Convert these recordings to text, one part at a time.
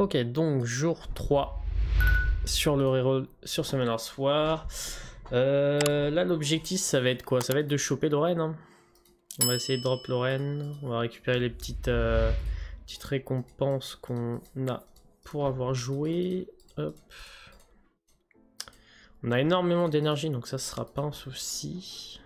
Ok, donc jour 3 sur le reroll sur Summoner's Soir. Euh, là, l'objectif, ça va être quoi? Ça va être de choper Lorraine. hein. On va essayer de drop Lorraine. On va récupérer les petites, euh, petites récompenses qu'on a pour avoir joué. On a énormément d'énergie, donc ça sera pas un souci.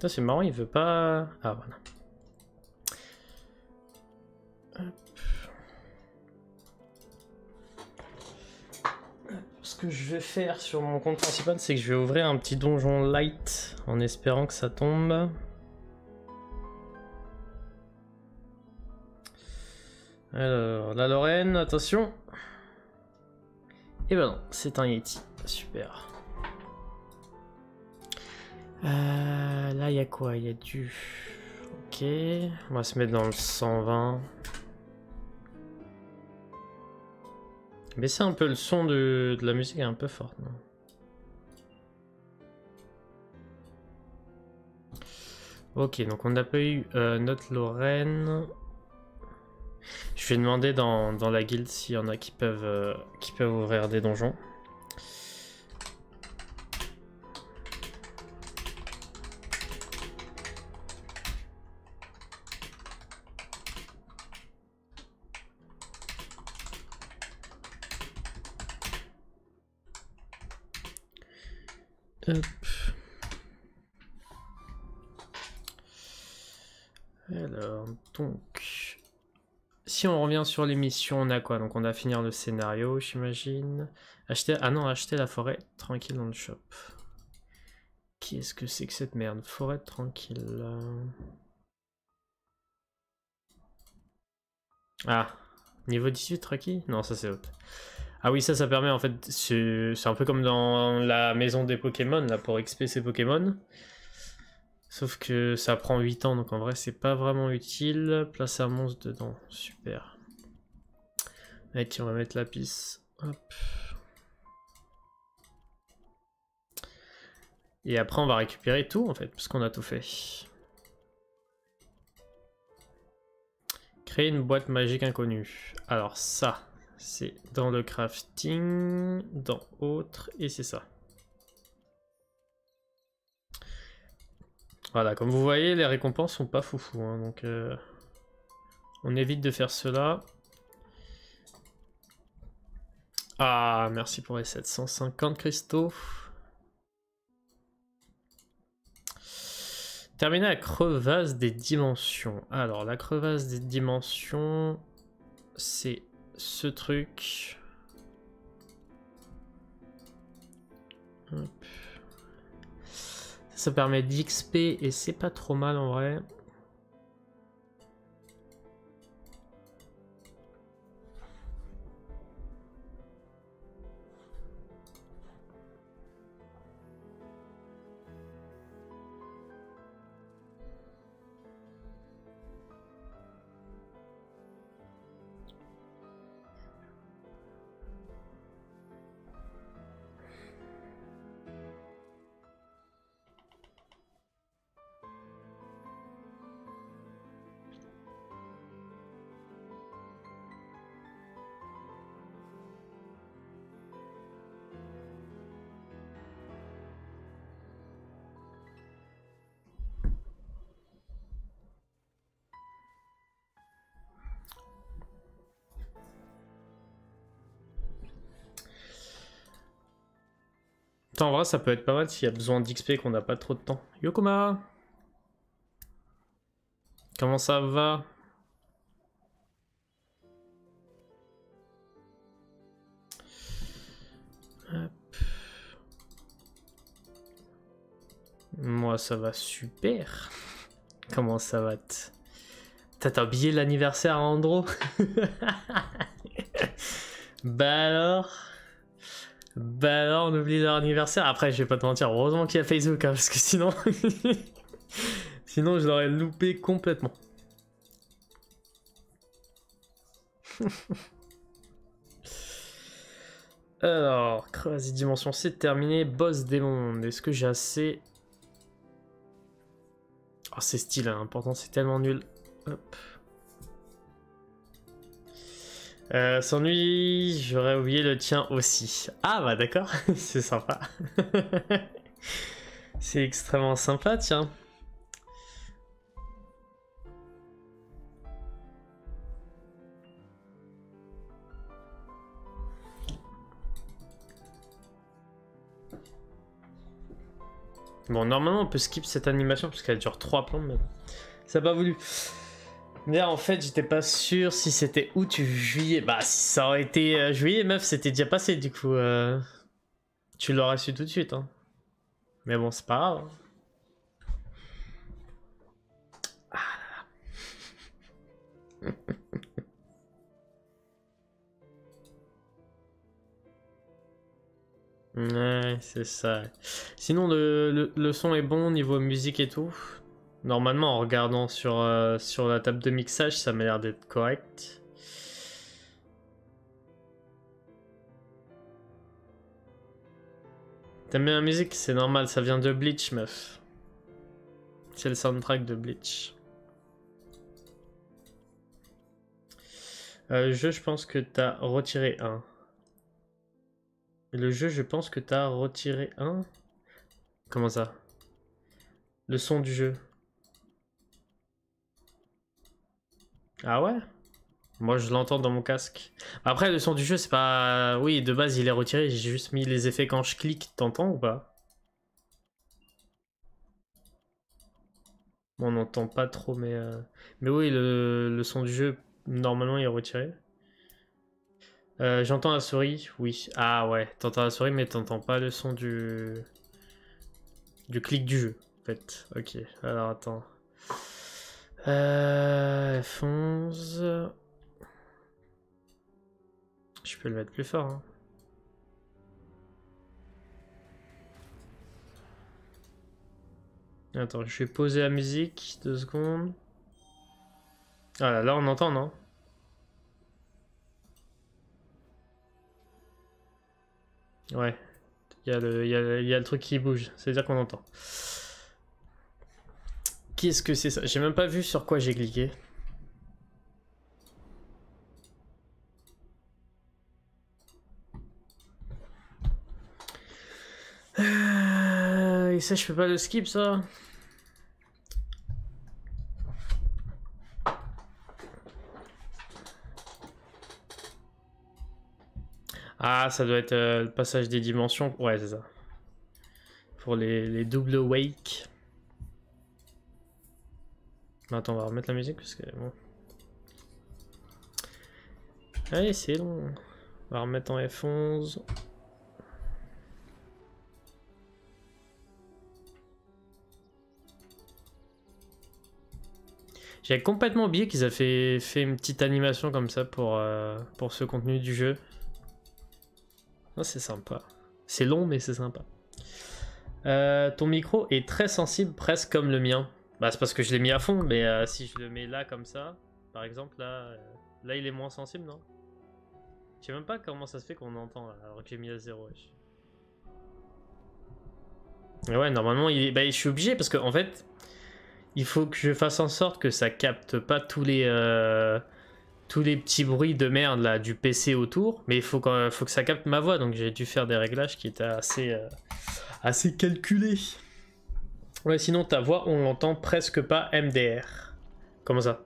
Ça c'est marrant, il veut pas... Ah voilà. Ce que je vais faire sur mon compte principal, c'est que je vais ouvrir un petit donjon light en espérant que ça tombe. Alors, la Lorraine, attention. Et ben non, c'est un Yeti. Super. Euh, là, il y a quoi? Il y a du... Ok. On va se mettre dans le 120. Baisser un peu le son de, la musique est un peu forte, non? Ok, donc on n'a pas eu euh, notre Lorraine. Je vais demander dans, dans la guilde s'il y en a qui peuvent, euh, qui peuvent ouvrir des donjons. Sur l'émission, on a quoi? Donc, on a finir le scénario, j'imagine. Acheter, ah non, acheter la forêt tranquille dans le shop. Qu'est-ce que c'est que cette merde? Forêt tranquille. Ah, niveau 18 requis Non, ça c'est autre. Ah oui, ça, ça permet en fait, c'est un peu comme dans la maison des Pokémon, là, pour XP ses Pokémon. Sauf que ça prend 8 ans, donc en vrai, c'est pas vraiment utile. Placer un monstre dedans, super. Et tiens, on va mettre la pisse. Et après, on va récupérer tout, en fait, parce a tout fait. Créer une boîte magique inconnue. Alors ça, c'est dans le crafting, dans autre, et c'est ça. Voilà, comme vous voyez, les récompenses sont pas foufou, hein, donc euh, on évite de faire cela. Ah, merci pour les 750 cristaux. Terminer la crevasse des dimensions. Alors, la crevasse des dimensions, c'est ce truc. Ça permet d'XP et c'est pas trop mal en vrai. En vrai, ça peut être pas mal s'il y a besoin d'XP qu'on n'a pas trop de temps. Yokoma Comment ça va? Moi, ça va super. Comment ça va t'as oublié l'anniversaire à Andro? Bah alors? Bah alors, on oublie leur anniversaire. Après, je vais pas te mentir, heureusement qu'il y a Facebook, hein, parce que sinon... sinon, je l'aurais loupé complètement. Alors, vas dimension, c'est terminé. Boss des mondes. Est-ce que j'ai assez... Oh, c'est stylé, hein. pourtant c'est tellement nul. Hop. Euh, s'ennuie, j'aurais oublié le tien aussi. Ah bah d'accord, c'est sympa. c'est extrêmement sympa, tiens. Bon, normalement, on peut skip cette animation parce qu'elle dure 3 plombs, mais ça n'a pas voulu. En fait, j'étais pas sûr si c'était août ou juillet. Bah, si ça aurait été euh, juillet, meuf, c'était déjà passé, du coup. Euh, tu l'aurais su tout de suite, hein. Mais bon, c'est pas grave. Ah là là. Ouais, c'est ça. Sinon, le, le, son est bon niveau musique et tout. Normalement, en regardant sur, euh, sur la table de mixage, ça m'a l'air d'être correct. T'aimes bien la musique? C'est normal, ça vient de Bleach, meuf. C'est le soundtrack de Bleach. Euh, jeu, je pense que t'as retiré un. Le jeu, je pense que t'as retiré un. Comment ça? Le son du jeu. Ah ouais? Moi, je l'entends dans mon casque. Après, le son du jeu, c'est pas... Oui, de base, il est retiré. J'ai juste mis les effets quand je clique. T'entends ou pas? On n'entend pas trop, mais... Euh, mais oui, le... son du jeu, normalement, il est retiré. Euh, j'entends la souris, oui. Ah ouais, t'entends la souris, mais t'entends pas le son du... du clic du jeu, en fait. Ok, alors attends. Euh, F11... Je peux le mettre plus fort. Hein. Attends, je vais poser la musique, deux secondes. Ah là, là on entend, non? Ouais. Il y, a le, y, a, le truc qui bouge. C'est-à-dire qu'on entend. Qu'est-ce que c'est ça? J'ai même pas vu sur quoi j'ai cliqué. Euh, et ça, je fais pas le skip, ça Ah, ça doit être euh, le passage des dimensions. Ouais, c'est ça. Pour les, les double wake. Attends, on va remettre la musique parce que bon. Allez, c'est long. On va remettre en F11. J'avais complètement oublié qu'ils avaient fait, une petite animation comme ça pour, euh, pour ce contenu du jeu. Ah, c'est sympa. C'est long, mais c'est sympa. Euh, ton micro est très sensible, presque comme le mien. Bah, c'est parce que je l'ai mis à fond, mais euh, si je le mets là, comme ça, par exemple, là, euh, là il est moins sensible, non? Je sais même pas comment ça se fait qu'on entend, alors que j'ai mis à zéro. ouais, normalement, il bah, je suis obligé, parce qu'en en fait, il faut que je fasse en sorte que ça capte pas tous les tous les petits bruits de merde là du PC autour, mais il faut, faut que ça capte ma voix, donc j'ai dû faire des réglages qui étaient assez, euh, assez calculés. Ouais, sinon ta voix, on l'entend presque pas MDR. Comment ça?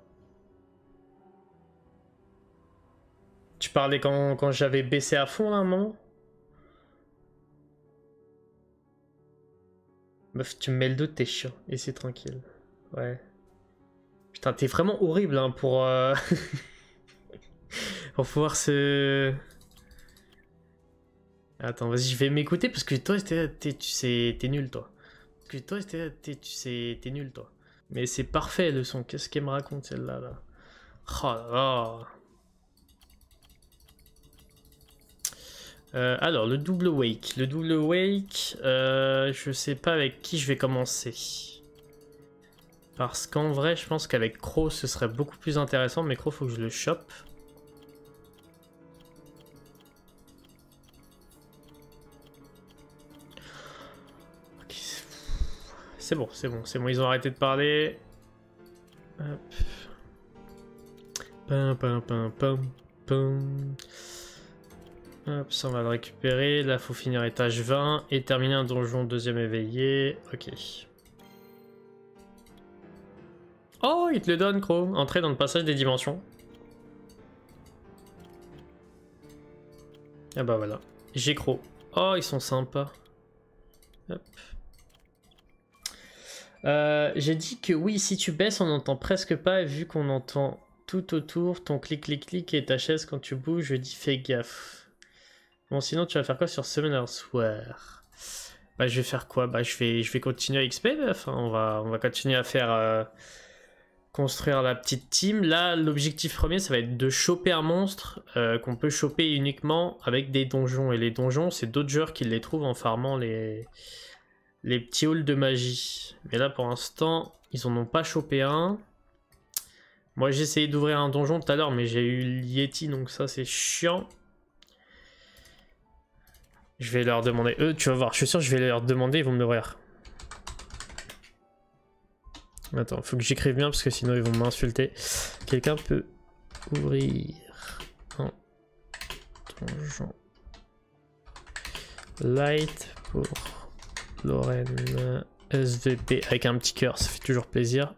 Tu parlais quand, j'avais baissé à fond là un moment? Meuf, tu me mets le dos, t'es chiant, et c'est tranquille. Ouais. Putain, t'es vraiment horrible hein, pour... Euh, pour pouvoir se... Attends, vas-y, je vais m'écouter parce que toi, sais, t'es nul, toi. Toi, t'es nul, toi. Mais c'est parfait, le son. Qu'est-ce qu'elle me raconte, celle-là, là, Oh là là. Euh, alors, le double wake. Le double wake, euh, je sais pas avec qui je vais commencer. Parce qu'en vrai, je pense qu'avec Crow, ce serait beaucoup plus intéressant. Mais Crow, faut que je le chope. C'est bon, c'est bon, c'est bon, ils ont arrêté de parler. Hop. Pam, pam, pam, pam. Hop, ça on va le récupérer. Là, faut finir étage 20 et terminer un donjon deuxième éveillé. Ok. Oh, il te le donne, Crow. Entrer dans le passage des dimensions. Ah bah voilà. J'ai Crow. Oh, ils sont sympas. Hop. Euh, J'ai dit que oui, si tu baisses, on n'entend presque pas, vu qu'on entend tout autour, ton clic-clic-clic et ta chaise quand tu bouges, je dis fais gaffe. Bon, sinon, tu vas faire quoi sur Summoner Soir? Bah, je vais faire quoi? Bah, je vais, je vais continuer à XP, enfin, on va, on va continuer à faire... Euh, construire la petite team. Là, l'objectif premier, ça va être de choper un monstre euh, qu'on peut choper uniquement avec des donjons. Et les donjons, c'est d'autres joueurs qui les trouvent en farmant les, les petits halls de magie. Mais là, pour l'instant, ils en ont pas chopé un. Moi, j'ai essayé d'ouvrir un donjon tout à l'heure, mais j'ai eu Yeti, donc ça, c'est chiant. Je vais leur demander... Eux, tu vas voir, je suis sûr, je vais leur demander, ils vont me l'ouvrir. Attends, faut que j'écrive bien parce que sinon ils vont m'insulter. Quelqu'un peut ouvrir un donjon light pour Lorraine SVP avec un petit cœur, ça fait toujours plaisir.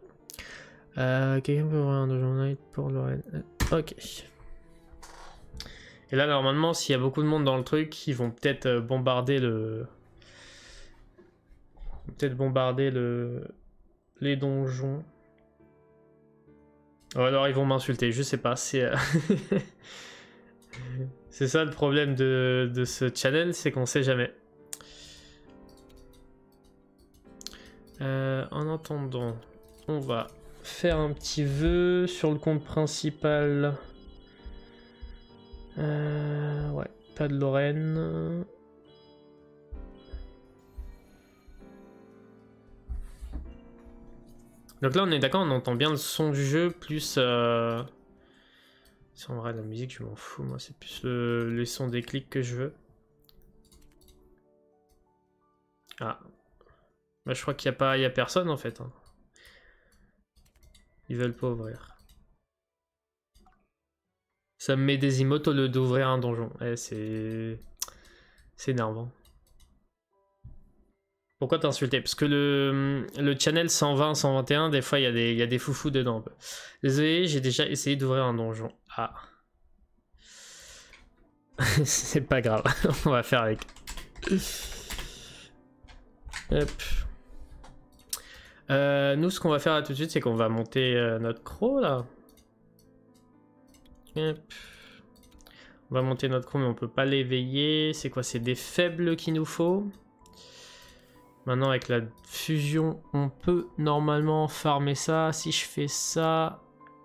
Euh, quelqu'un peut ouvrir un donjon light pour Lorraine? Euh, ok. Et là, normalement, s'il y a beaucoup de monde dans le truc, ils vont peut-être euh, bombarder le. Peut-être bombarder le les donjons. Oh, alors ils vont m'insulter, je sais pas, c'est... C'est ça le problème de, de ce channel, c'est qu'on sait jamais. Euh, en attendant, on va faire un petit vœu sur le compte principal. Euh, ouais, pas de Lorraine. Donc là, on est d'accord, on entend bien le son du jeu, plus... Euh... Si en vrai, la musique, je m'en fous, moi, c'est plus le... les sons des clics que je veux. Ah. Bah, je crois qu'il n'y a, pas... Il a personne, en fait. Hein. Ils veulent pas ouvrir. Ça me met des emotes au lieu d'ouvrir un donjon. Eh, c'est... C'est énervant. Pourquoi t'insulter? Parce que le, channel 120, 121, des fois il y, a des, y a des foufous dedans. Désolé, j'ai déjà essayé d'ouvrir un donjon. Ah. C'est pas grave, on va faire avec. Hop. Euh, nous, ce qu'on va faire là tout de suite, c'est qu'on va monter euh, notre croc là. On va monter notre croc, mais on peut pas l'éveiller. C'est quoi? C'est des faibles qu'il nous faut Maintenant avec la fusion, on peut normalement farmer ça. Si je fais ça,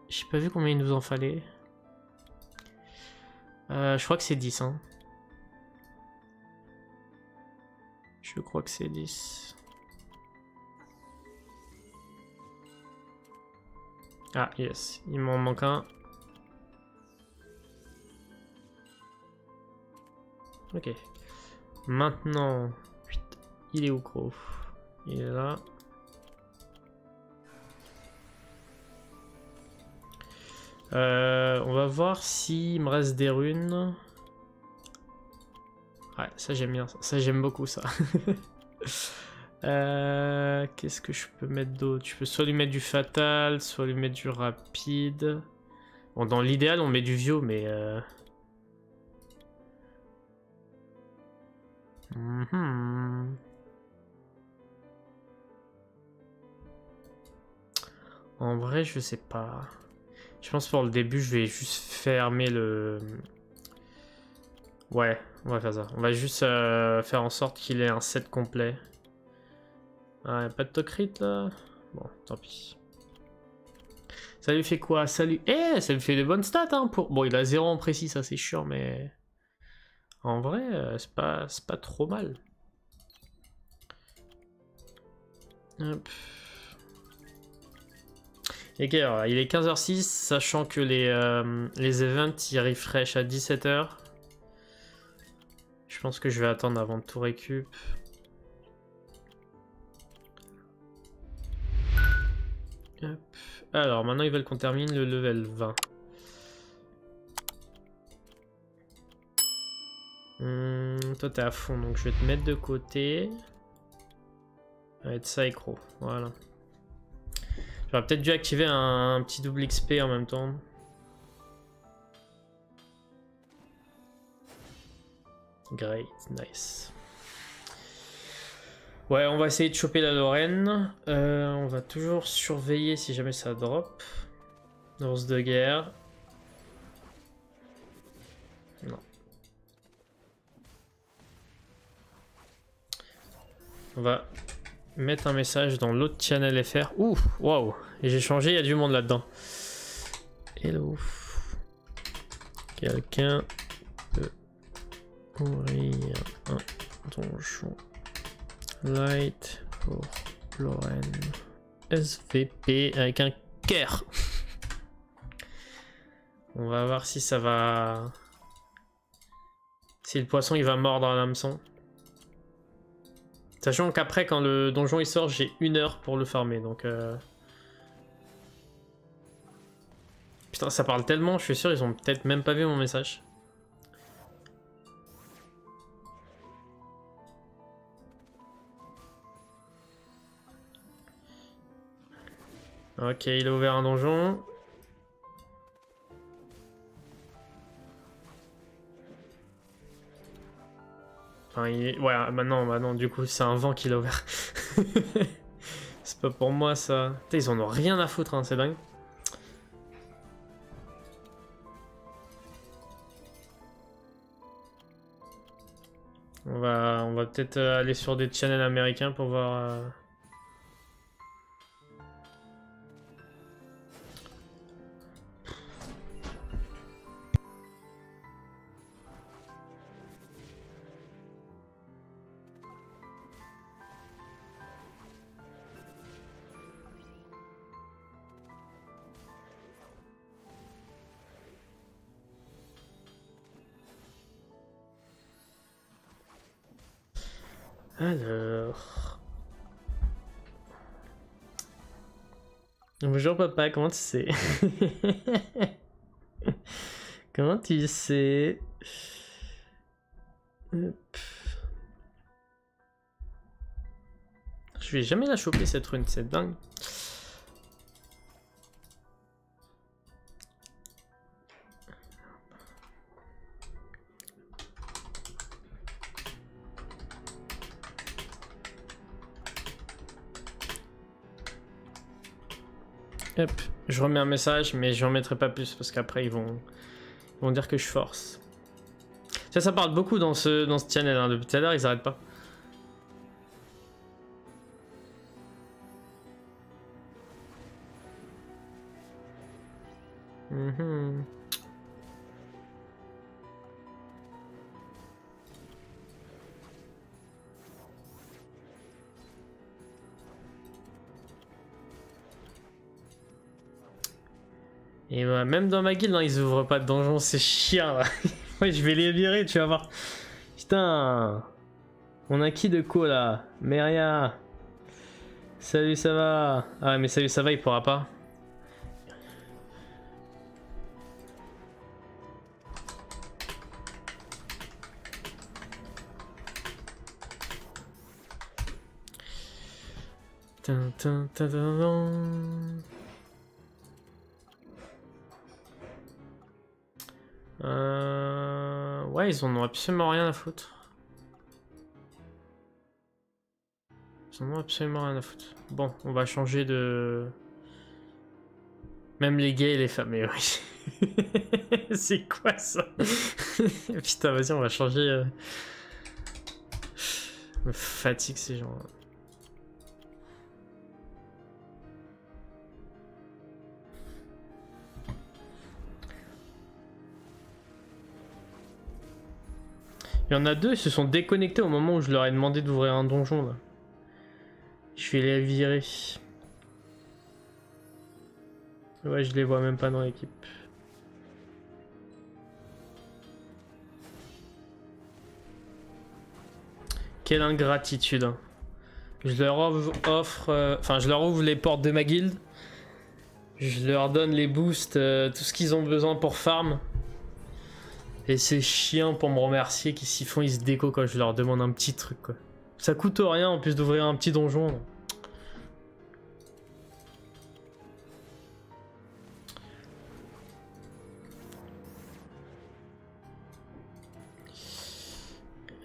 j'ai pas vu combien il nous en fallait. Euh, je crois que c'est 10. Hein. Je crois que c'est 10. Ah yes, il m'en manque un. Ok. Maintenant, il est où, Crow? Il est là. Euh, on va voir s'il me reste des runes. Ouais, ça j'aime bien. Ça, j'aime beaucoup ça. Euh, qu'est-ce que je peux mettre d'autre? Je peux soit lui mettre du fatal, soit lui mettre du rapide. Bon, dans l'idéal, on met du vieux, mais... Euh... Mhm. En vrai, je sais pas. Je pense pour le début, je vais juste fermer le... Ouais, on va faire ça. On va juste euh, faire en sorte qu'il ait un set complet. Ah, pas de tocrit là Bon, tant pis. Ça lui fait quoi? Ça lui... Eh, ça lui fait de bonnes stats, hein, pour... Bon, il a 0 en précis, ça c'est chiant, mais... En vrai, euh, c'est pas, pas trop mal. Hop. Et il est 15h06, sachant que les, euh, les events ils refresh à 17h. Je pense que je vais attendre avant de tout récup. Alors, maintenant ils veulent qu'on termine le level 20. Hmm, toi t'es à fond, donc je vais te mettre de côté. Ça va voilà. J'aurais peut-être dû activer un, petit double XP en même temps. Great, nice. Ouais, on va essayer de choper la Lorraine. Euh, on va toujours surveiller si jamais ça drop. Ours de guerre. Non. On va mettre un message dans l'autre channel FR. Ouh, waouh. J'ai changé, il y a du monde là-dedans. Hello. Quelqu'un peut ouvrir un donjon light pour Lorraine. SVP avec un cœur. On va voir si ça va... Si le poisson il va mordre un hameçon. Sachant qu'après, quand le donjon il sort, j'ai une heure pour le farmer, donc... Euh... Putain, ça parle tellement, je suis sûr, ils ont peut-être même pas vu mon message. Ok, il a ouvert un donjon. Enfin, il... Ouais, maintenant, maintenant, du coup, c'est un vent qu'il a ouvert. c'est pas pour moi, ça. Ils en ont rien à foutre, hein, c'est dingue. On va, on va peut-être euh, aller sur des channels américains pour voir... Alors... Bonjour papa, comment tu sais? Comment tu sais? Je vais jamais la choper cette rune, c'est dingue. Je remets un message, mais je n'en mettrai pas plus parce qu'après ils vont, dire que je force. Ça, ça parle beaucoup dans ce, dans ce channel, hein. depuis tout à l'heure ils arrêtent pas. Et même dans ma guilde, hein, ils ouvrent pas de donjon, c'est chiant. ouais, je vais les virer, tu vas voir. Putain. On a qui de quoi là Meria. Salut, ça va Ah mais salut, ça va, il pourra pas. Euh... Ouais, ils en ont absolument rien à foutre. Ils en ont absolument rien à foutre. Bon, on va changer de... Même les gays et les femmes, mais oui. C'est quoi ça? Putain, vas-y, on va changer... Euh... Me fatigue ces gens Il y en a deux, ils se sont déconnectés au moment où je leur ai demandé d'ouvrir un donjon là. Je vais les virer. Ouais, je les vois même pas dans l'équipe. Quelle ingratitude. Hein. Je leur offre, euh, enfin, je leur ouvre les portes de ma guilde. Je leur donne les boosts, euh, tout ce qu'ils ont besoin pour farm. Et c'est chiant pour me remercier qu'ils s'y font, ils se déco quand je leur demande un petit truc quoi. Ça coûte rien en plus d'ouvrir un petit donjon.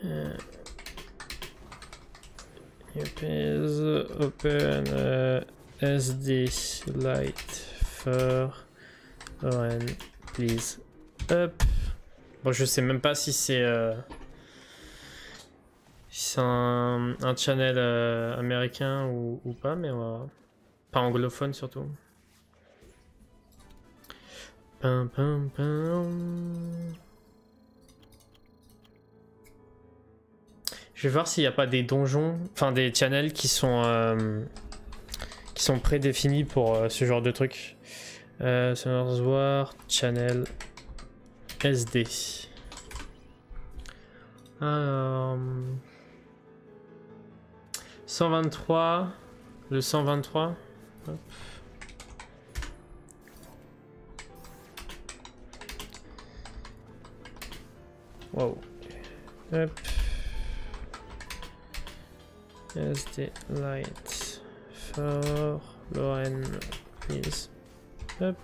Euh... open uh, SD light for Lauren, please. Up. Bon, je sais même pas si c'est euh, un, un, channel euh, américain ou, pas, mais on pas anglophone surtout. Je vais voir s'il n'y a pas des donjons, enfin des channels qui sont euh, qui sont prédéfinis pour ce genre de truc. Euh, War Channel SD. Alors 123, le 123. Hop. Wow. Hop. SD light for Lorraine, please. Hop.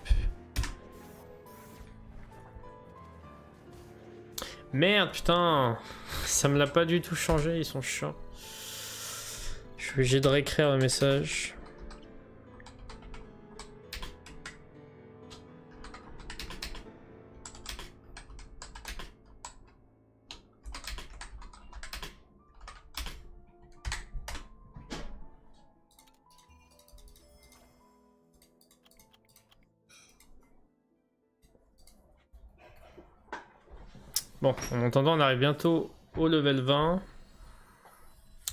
Merde, putain Ça me l'a pas du tout changé, ils sont chiants. Je suis obligé de réécrire le message. Bon, en attendant, on arrive bientôt au level 20.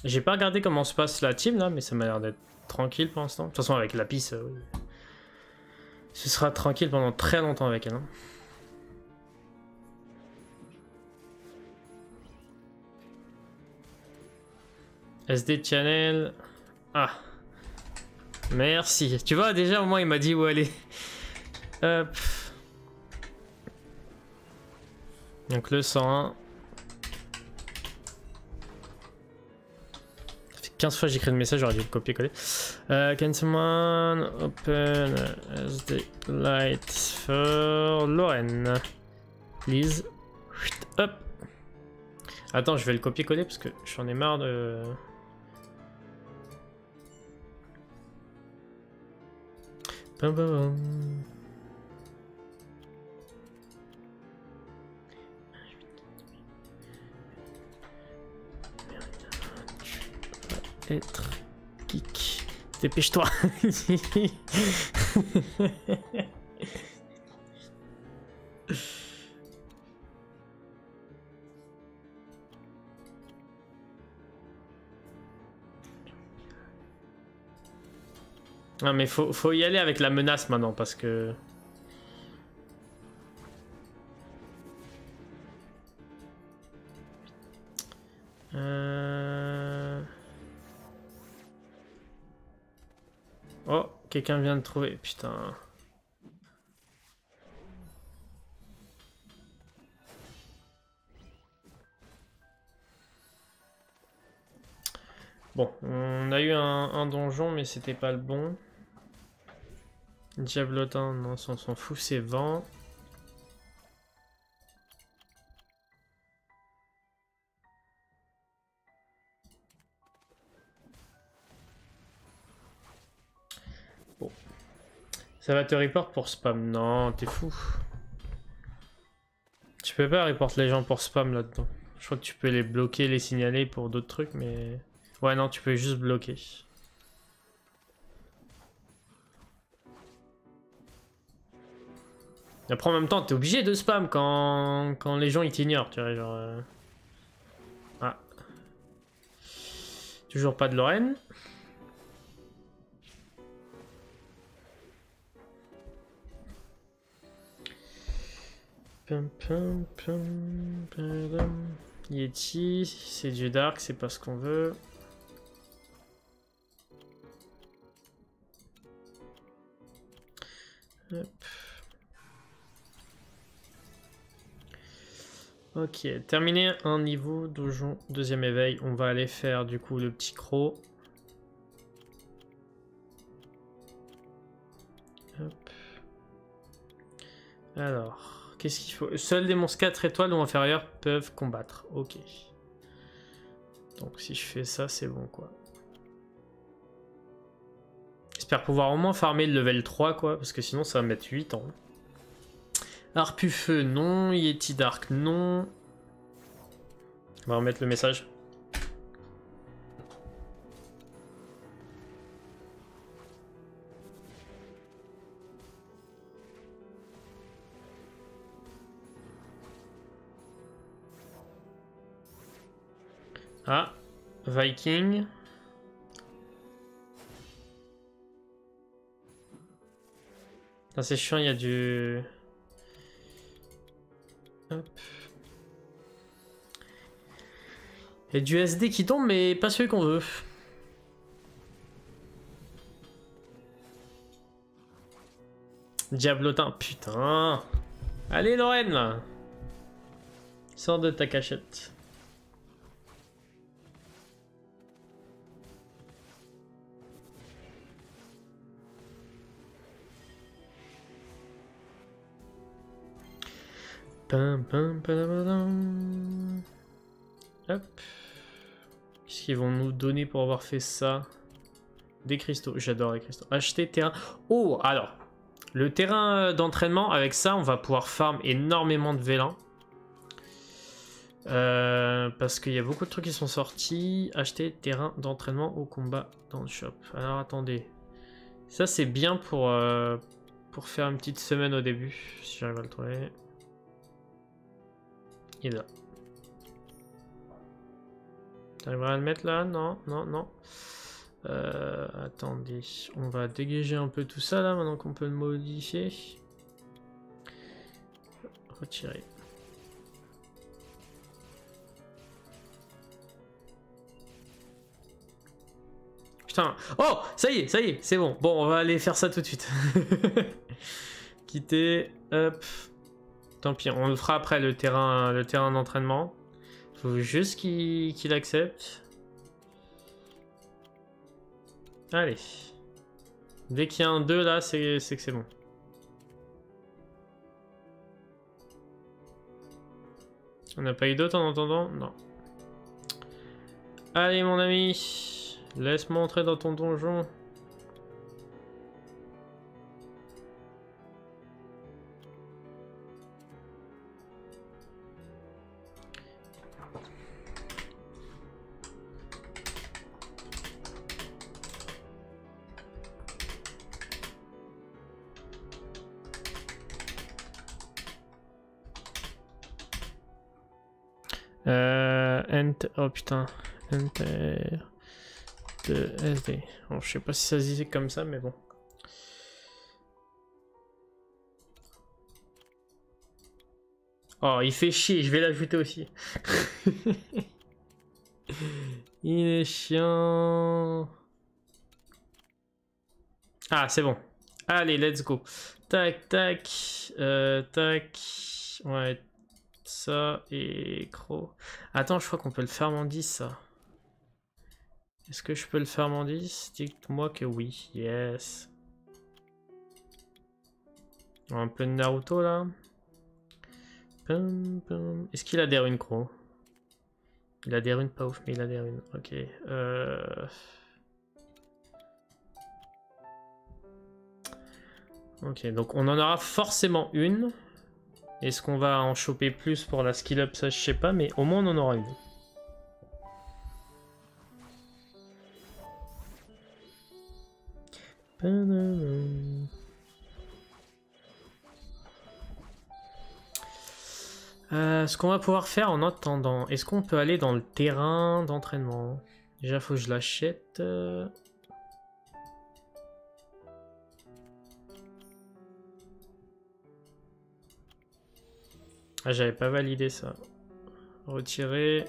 J'ai pas regardé comment se passe la team là, mais ça m'a l'air d'être tranquille pour l'instant. De toute façon, avec la piste, euh, ce sera tranquille pendant très longtemps avec elle. Hein. SD channel. Ah. Merci. Tu vois, déjà au moins il m'a dit où aller. Hop. Donc le 101. Ça fait 15 fois que j'écris le message, j'aurais dû le copier-coller. Euh, can someone open SD light for Lorraine? Please. Hop. Attends, je vais le copier-coller parce que j'en ai marre de... Bum, bum, bum. Être geek. Dépêche-toi. Ah mais faut, faut y aller avec la menace maintenant parce que... Quelqu'un vient de trouver, putain. Bon, on a eu un, donjon, mais c'était pas le bon. Diablotin, non, on s'en fout, c'est vent. Ça va te report pour spam. Non, t'es fou. Tu peux pas report les gens pour spam là-dedans. Je crois que tu peux les bloquer, les signaler pour d'autres trucs, mais... Ouais, non, tu peux juste bloquer. Après, en même temps, t'es obligé de spam quand, quand les gens ils t'ignorent, tu vois, genre... Euh. Ah. Toujours pas de Lorraine. Yeti, c'est du dark, c'est pas ce qu'on veut. Ok, terminé un niveau donjon, deuxième éveil. On va aller faire du coup le petit croc. Alors, qu'est-ce qu'il faut? Seuls des monstres 4 étoiles ou inférieurs peuvent combattre. Ok. Donc si je fais ça, c'est bon quoi. J'espère pouvoir au moins farmer le level 3 quoi, parce que sinon ça va mettre 8 ans. Harpu feu, non. Yeti Dark, non. On va remettre le message. Ah, Viking. C'est chiant, il y a du... Hop. A du SD qui tombe, mais pas celui qu'on veut. Diablotin, putain. Allez Lorraine Sors de ta cachette. Pam, pam, Hop. Qu'est-ce qu'ils vont nous donner pour avoir fait ça? Des cristaux. J'adore les cristaux. Acheter terrain. Oh, alors. Le terrain d'entraînement, avec ça, on va pouvoir farm énormément de vélins. Euh, parce qu'il y a beaucoup de trucs qui sont sortis. Acheter terrain d'entraînement au combat dans le shop. Alors attendez. Ça c'est bien pour, euh, pour faire une petite semaine au début. Si j'arrive à le trouver. Il est là. T'arriveras à le mettre là? Non, non, non. Euh, attendez, on va dégager un peu tout ça là, maintenant qu'on peut le modifier. Retirer. Putain. Oh Ça y est, ça y est, c'est bon. Bon, on va aller faire ça tout de suite. Quitter. Hop. Tant pis, on le fera après le terrain, le terrain d'entraînement. Faut juste qu'il accepte. Allez. Dès qu'il y a un 2 là, c'est que c'est bon. On n'a pas eu d'autres en entendant Non. Allez mon ami, laisse-moi entrer dans ton donjon. Oh putain. Enter. De SD. je sais pas si ça se disait comme ça, mais bon. Oh, il fait chier, je vais l'ajouter aussi. il est chiant. Ah, c'est bon. Allez, let's go. Tac, tac. Euh, tac. Ouais, ça et Crow. Attends, je crois qu'on peut le faire en 10 ça. Est-ce que je peux le faire en 10 Dites-moi que oui. Yes. Un peu de Naruto là. Est-ce qu'il a des runes Crow Il a des runes pas ouf, mais il a des runes. Ok. Euh... Ok, donc on en aura forcément une. Est-ce qu'on va en choper plus pour la skill up Ça, je sais pas, mais au moins on en aura une. Euh, ce qu'on va pouvoir faire en attendant, est-ce qu'on peut aller dans le terrain d'entraînement? Déjà, faut que je l'achète. Ah, j'avais pas validé ça. Retirer.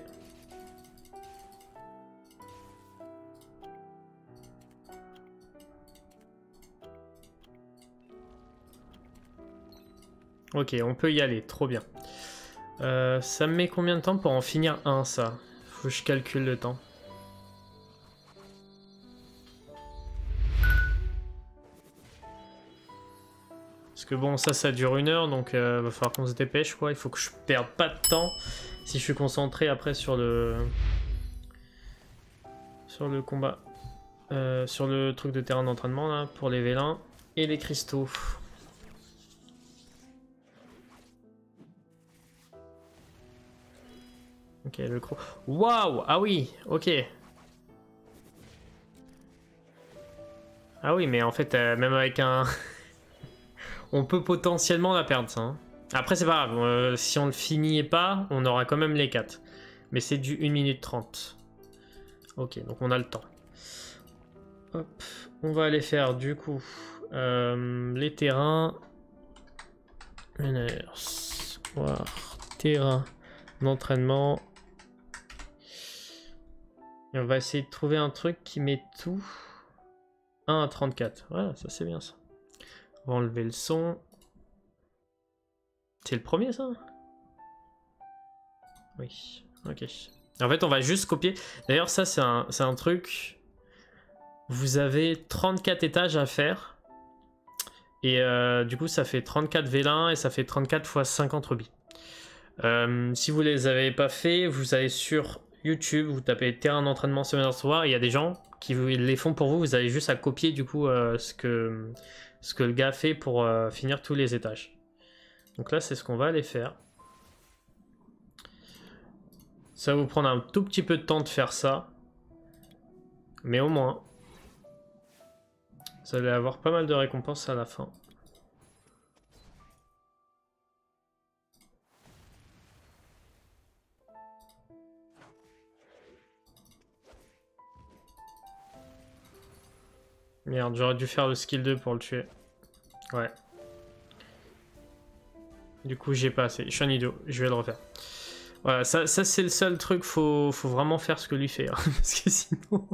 Ok, on peut y aller, trop bien. Euh, ça me met combien de temps pour en finir un, ça? Faut que je calcule le temps. Que bon, ça, ça dure une heure, donc euh, va falloir qu'on se dépêche, quoi. Il faut que je perde pas de temps si je suis concentré après sur le... Sur le combat. Euh, sur le truc de terrain d'entraînement, là, pour les vélins et les cristaux. Ok, le croc. Waouh Ah oui, ok. Ah oui, mais en fait, euh, même avec un... on peut potentiellement la perdre, ça. Hein. Après, c'est pas grave. Euh, si on le finit pas, on aura quand même les 4. Mais c'est du 1 minute 30. Ok, donc on a le temps. Hop, on va aller faire du coup euh, les terrains. Terrain d'entraînement. Et on va essayer de trouver un truc qui met tout 1 à 34. Voilà, ça c'est bien ça. Enlever le son. C'est le premier ça? Oui, ok. En fait, on va juste copier. D'ailleurs, ça c'est un, un truc. Vous avez 34 étages à faire. Et euh, du coup, ça fait 34 vélins et ça fait 34 fois 50 rubis. Euh, si vous les avez pas fait, vous allez sur YouTube, vous tapez terrain d'entraînement semaine soir, il y a des gens qui les font pour vous, vous avez juste à copier du coup euh, ce, que, le gars fait pour euh, finir tous les étages. Donc là c'est ce qu'on va aller faire. Ça va vous prendre un tout petit peu de temps de faire ça. Mais au moins, vous allez avoir pas mal de récompenses à la fin. Merde, j'aurais dû faire le skill 2 pour le tuer. Ouais. Du coup, j'ai pas assez. Je suis un idiot, je vais le refaire. Voilà, ça, c'est le seul truc, faut, faut vraiment faire ce que lui fait. Hein, parce que sinon...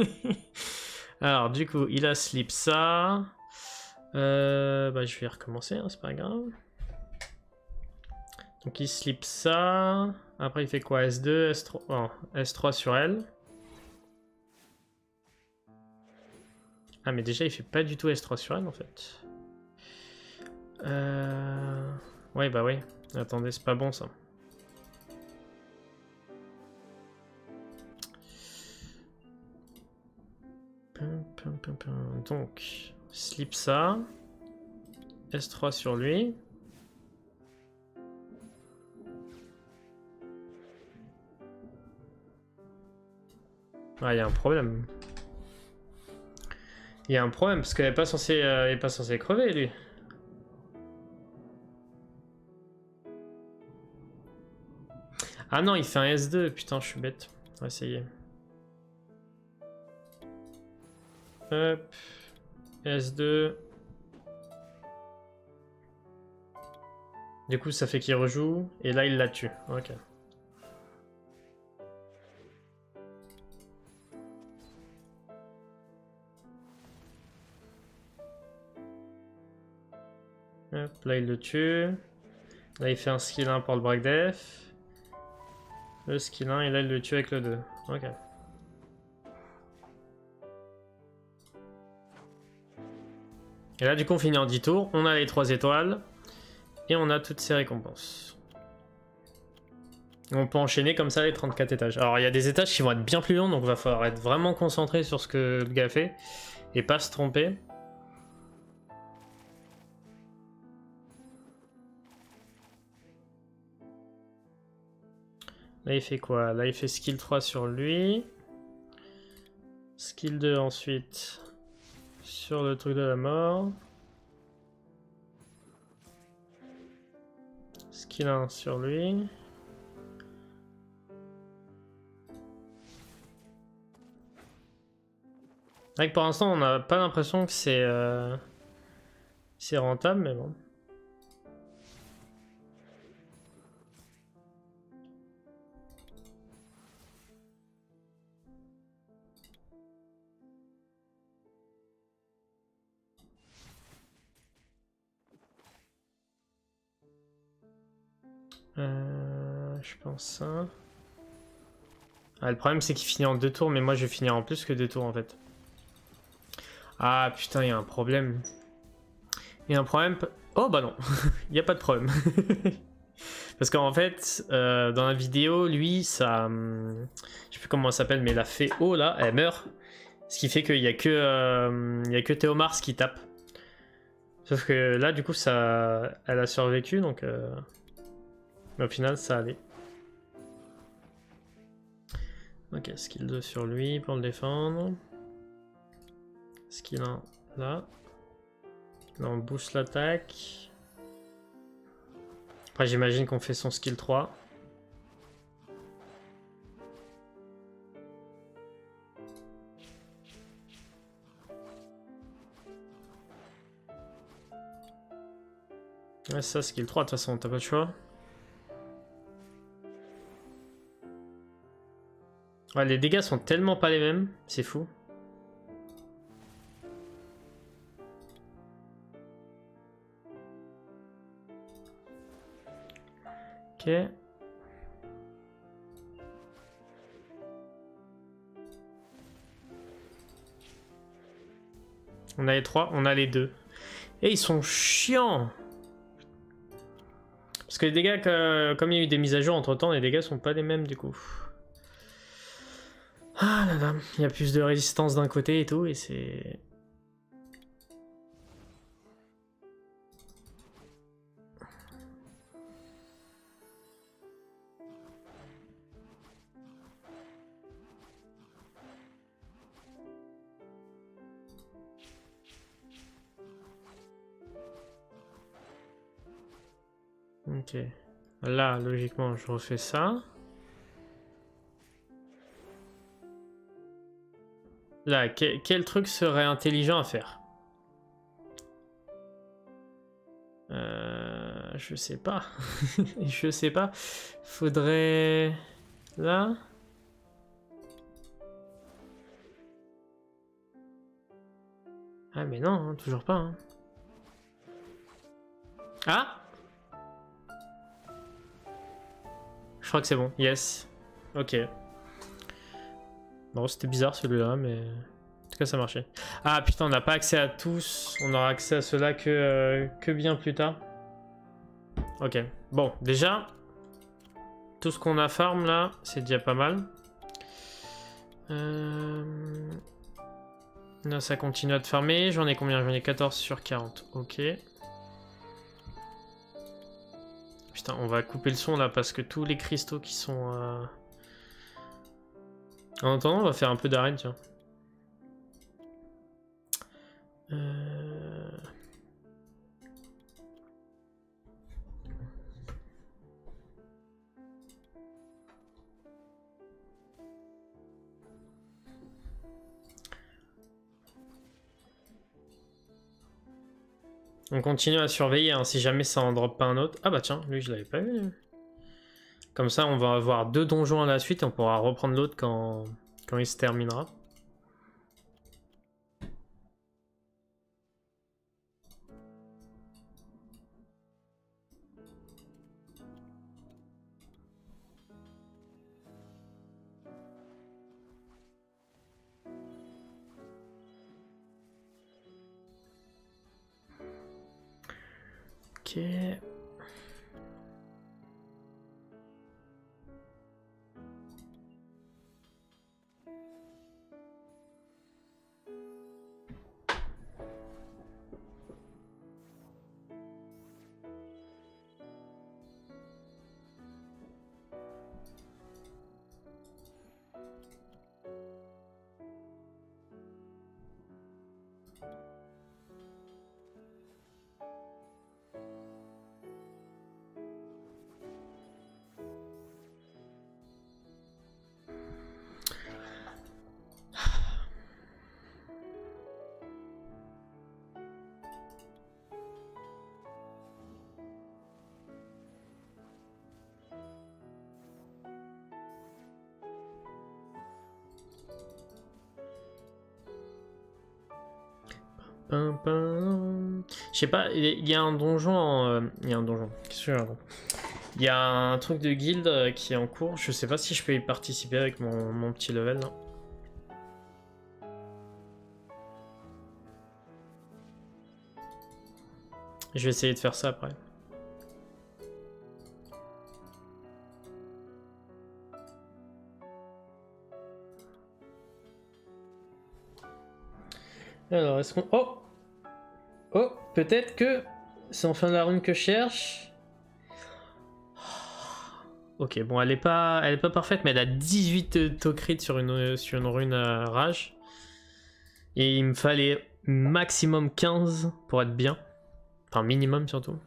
Alors, du coup, il a slip ça. Euh, bah, je vais recommencer, hein, c'est pas grave. Donc, il slip ça. Après, il fait quoi? S2, S3, S3 sur elle. Ah mais déjà il fait pas du tout S3 sur elle en fait. Euh... Ouais bah oui. Attendez, c'est pas bon ça. Donc, slip ça. S3 sur lui. Ah, il y a un problème. Il y a un problème, parce qu'elle est pas censée, euh, est pas censée crever, lui. Ah non, il fait un S2, putain, je suis bête. On va essayer. Hop. S2. Du coup, ça fait qu'il rejoue, et là, il la tue. Ok. Là il le tue. Là il fait un skill 1 pour le break def. Le skill 1 et là il le tue avec le 2. Ok. Et là du coup on finit en 10 tours. On a les 3 étoiles. Et on a toutes ces récompenses. On peut enchaîner comme ça les 34 étages. Alors il y a des étages qui vont être bien plus longs, donc il va falloir être vraiment concentré sur ce que le gars fait. Et pas se tromper. Là, il fait quoi? Là, il fait skill 3 sur lui. Skill 2 ensuite sur le truc de la mort. Skill 1 sur lui. Avec pour l'instant, on n'a pas l'impression que c'est euh, c'est rentable, mais bon. Ah, le problème c'est qu'il finit en deux tours, mais moi je vais finir en plus que deux tours en fait. Ah putain, il y a un problème. Il y a un problème. Oh bah non, il n'y a pas de problème. Parce qu'en fait, euh, dans la vidéo, lui, ça. Hum, je sais plus comment ça s'appelle, mais la fée haut là, elle meurt. Ce qui fait qu'il n'y a que, euh, il y a Théomars qui tape. Sauf que là, du coup, ça, elle a survécu, donc. Euh, mais au final, ça allait. Ok, skill 2 sur lui pour le défendre. Skill 1 là. Là, on booste l'attaque. Après, j'imagine qu'on fait son skill 3. Ouais, ça, skill 3, de toute façon, t'as pas le choix. Les dégâts sont tellement pas les mêmes, c'est fou. Ok. On a les trois, on a les deux. Et ils sont chiants Parce que les dégâts, comme il y a eu des mises à jour entre temps, les dégâts sont pas les mêmes du coup. Ah là là, il y a plus de résistance d'un côté et tout, et c'est... Ok. Là, logiquement, je refais ça. Là, quel truc serait intelligent à faire euh, Je sais pas. je sais pas. Faudrait... Là Ah mais non, hein, toujours pas. Hein. Ah Je crois que c'est bon. Yes. Ok. Bon, c'était bizarre celui-là, mais... En tout cas, ça marchait. Ah putain, on n'a pas accès à tous. On aura accès à ceux-là que, euh, que bien plus tard. Ok. Bon, déjà, tout ce qu'on a farm là, c'est déjà pas mal. Euh... Là, ça continue à te farmer. J'en ai combien? J'en ai 14 sur 40. Ok. Putain, on va couper le son là parce que tous les cristaux qui sont... Euh... En attendant, on va faire un peu d'arène, tiens. Euh... On continue à surveiller hein, si jamais ça en drop pas un autre. Ah bah tiens, lui je l'avais pas vu. Comme ça, on va avoir deux donjons à la suite et on pourra reprendre l'autre quand, quand il se terminera. Je sais pas, il y a un donjon en... Euh, il y a un donjon. Qu'est-ce que Il y a un truc de guild euh, qui est en cours. Je sais pas si je peux y participer avec mon, mon petit level. Là. Je vais essayer de faire ça après. Alors, est-ce qu'on... Oh Oh, peut-être que c'est en fin de la rune que je cherche. Ok, bon, elle est pas, elle est pas parfaite, mais elle a 18 tokrit sur une, sur une rune rage. Et il me fallait maximum 15 pour être bien. Enfin, minimum surtout.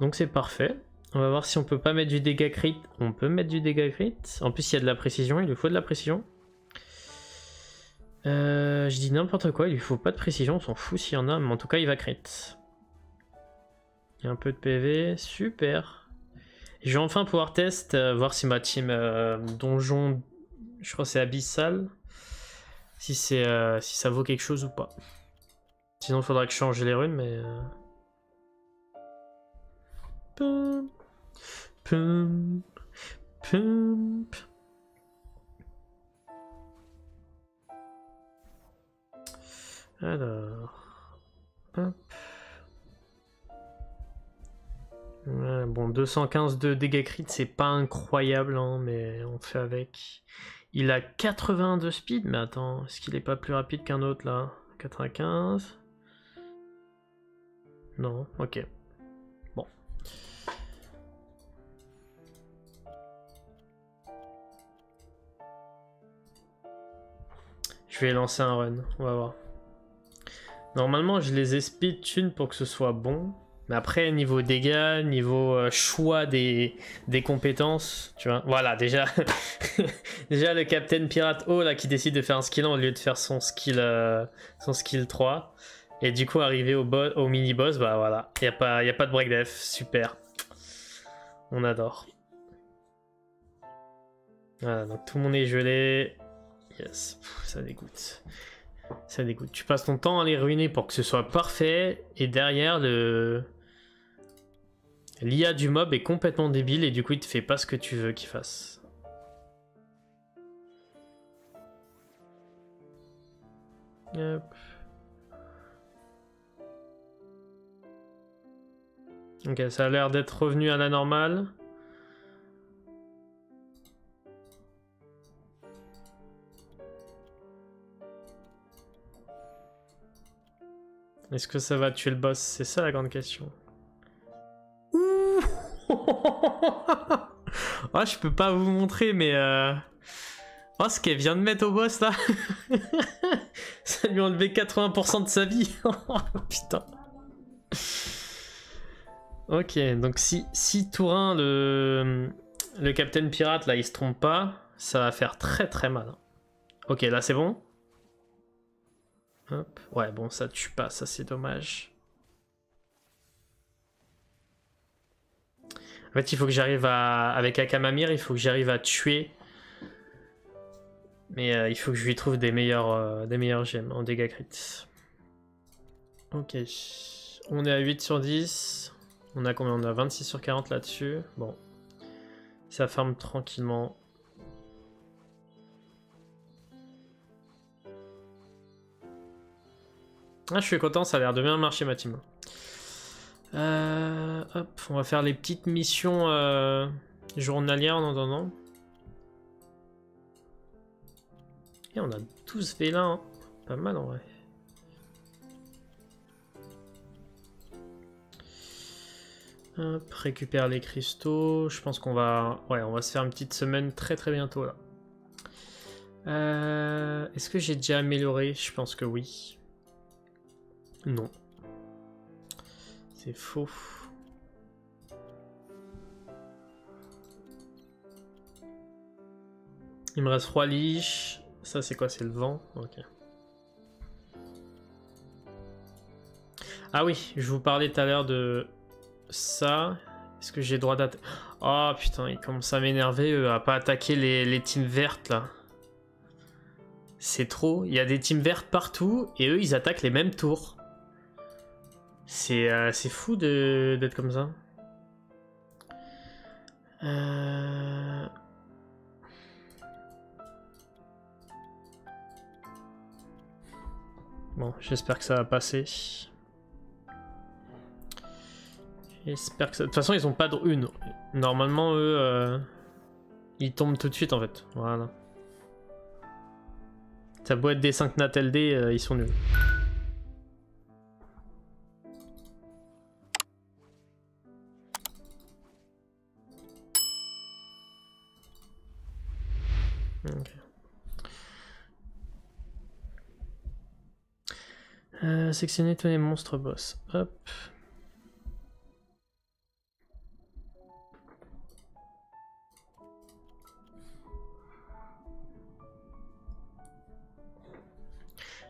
Donc c'est parfait. On va voir si on peut pas mettre du dégât crit. On peut mettre du dégât crit. En plus, il y a de la précision, il lui faut de la précision. Euh, je dis n'importe quoi, il lui faut pas de précision, on s'en fout s'il y en a, mais en tout cas il va crit. Il y a un peu de PV, super. je vais enfin pouvoir tester, euh, voir si ma team euh, donjon, je crois c'est abyssal, si, c'est si ça vaut quelque chose ou pas. Sinon il faudra que je change les runes, mais... Alors. Hop. bon, 215 de dégâts crit, c'est pas incroyable, hein, mais on fait avec. Il a 80 de speed, mais attends, est-ce qu'il est pas plus rapide qu'un autre là? 95 Non, ok. Bon. Je vais lancer un run, on va voir. Normalement, je les ai speed tune pour que ce soit bon. Mais après, niveau dégâts, niveau euh, choix des, des compétences, tu vois. Voilà, déjà, déjà le Captain Pirate O là, qui décide de faire un skill au lieu de faire son skill, euh, son skill 3. Et du coup, arriver au, au mini-boss, bah voilà, il n'y a, pas, a pas de break def, super. On adore. Voilà, donc tout le monde est gelé. Yes, ça dégoûte. Ça dégoûte. Tu passes ton temps à les ruiner pour que ce soit parfait, et derrière, le... L'IA du mob est complètement débile, et du coup, il te fait pas ce que tu veux qu'il fasse. Ok, ça a l'air d'être revenu à la normale. Est-ce que ça va tuer le boss? C'est ça la grande question. Ouh. Oh, je peux pas vous montrer, mais... Euh... Oh, ce qu'elle vient de mettre au boss, là. Ça lui a enlevé 80% de sa vie. Putain. Ok, donc si, si Tourin, le, le Captain Pirate, là, il se trompe pas, ça va faire très très mal. Ok, là c'est bon? Hop. Ouais, bon, ça tue pas, ça c'est dommage. En fait, il faut que j'arrive à... Avec Akamamir, il faut que j'arrive à tuer. Mais euh, il faut que je lui trouve des meilleurs, euh, des meilleurs gemmes en dégâts crits. Ok. On est à 8 sur 10. On a combien? On a 26 sur 40 là-dessus. Bon. Ça farme tranquillement. Ah, je suis content, ça a l'air de bien marcher ma. Euh, on va faire les petites missions euh, journalières en attendant. Et on a 12 vélins, hein. pas mal en vrai. Hop, récupère les cristaux. Je pense qu'on va, ouais, on va se faire une petite semaine très très bientôt là. Euh, est-ce que j'ai déjà amélioré? Je pense que oui. Non. C'est faux. Il me reste trois liches. Ça, c'est quoi? C'est le vent? Ok. Ah oui, je vous parlais tout à l'heure de ça. Est-ce que j'ai droit d'attaquer Oh putain, il commence à m'énerver à pas attaquer les teams vertes là. C'est trop. Il y a des teams vertes partout et eux ils attaquent les mêmes tours. C'est euh, fou d'être comme ça. Euh... Bon, j'espère que ça va passer. J'espère que ça... De toute façon, ils ont pas de une. Normalement, eux, euh, ils tombent tout de suite, en fait. Voilà. Ça beau être des 5 nat LD, ils sont nuls. Sectionner tous les monstres boss. Hop.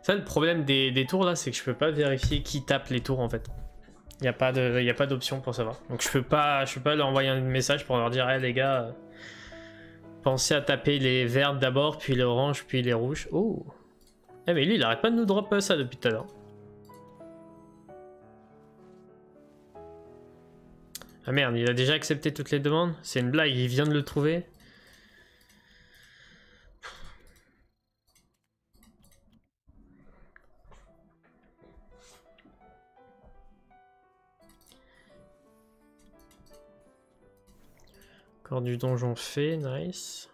Ça, le problème des, des tours là, c'est que je peux pas vérifier qui tape les tours en fait. Il n'y a pas d'option pour savoir. Donc je peux pas, je peux pas leur envoyer un message pour leur dire, hey les gars, euh, pensez à taper les verts d'abord, puis les oranges, puis les rouges. Oh. Eh mais lui, il arrête pas de nous drop ça depuis tout à l'heure. Ah merde, il a déjà accepté toutes les demandes C'est une blague, il vient de le trouver Encore du donjon fait, nice.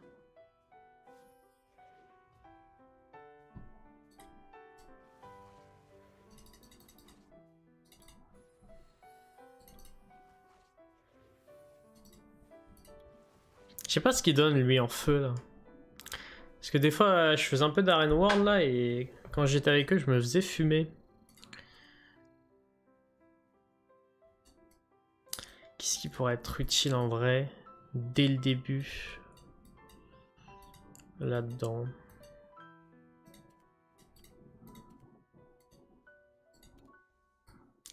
Sais pas ce qu'il donne lui en feu là. Parce que des fois euh, je faisais un peu d'Arena World là et quand j'étais avec eux je me faisais fumer. Qu'est-ce qui pourrait être utile en vrai dès le début? Là-dedans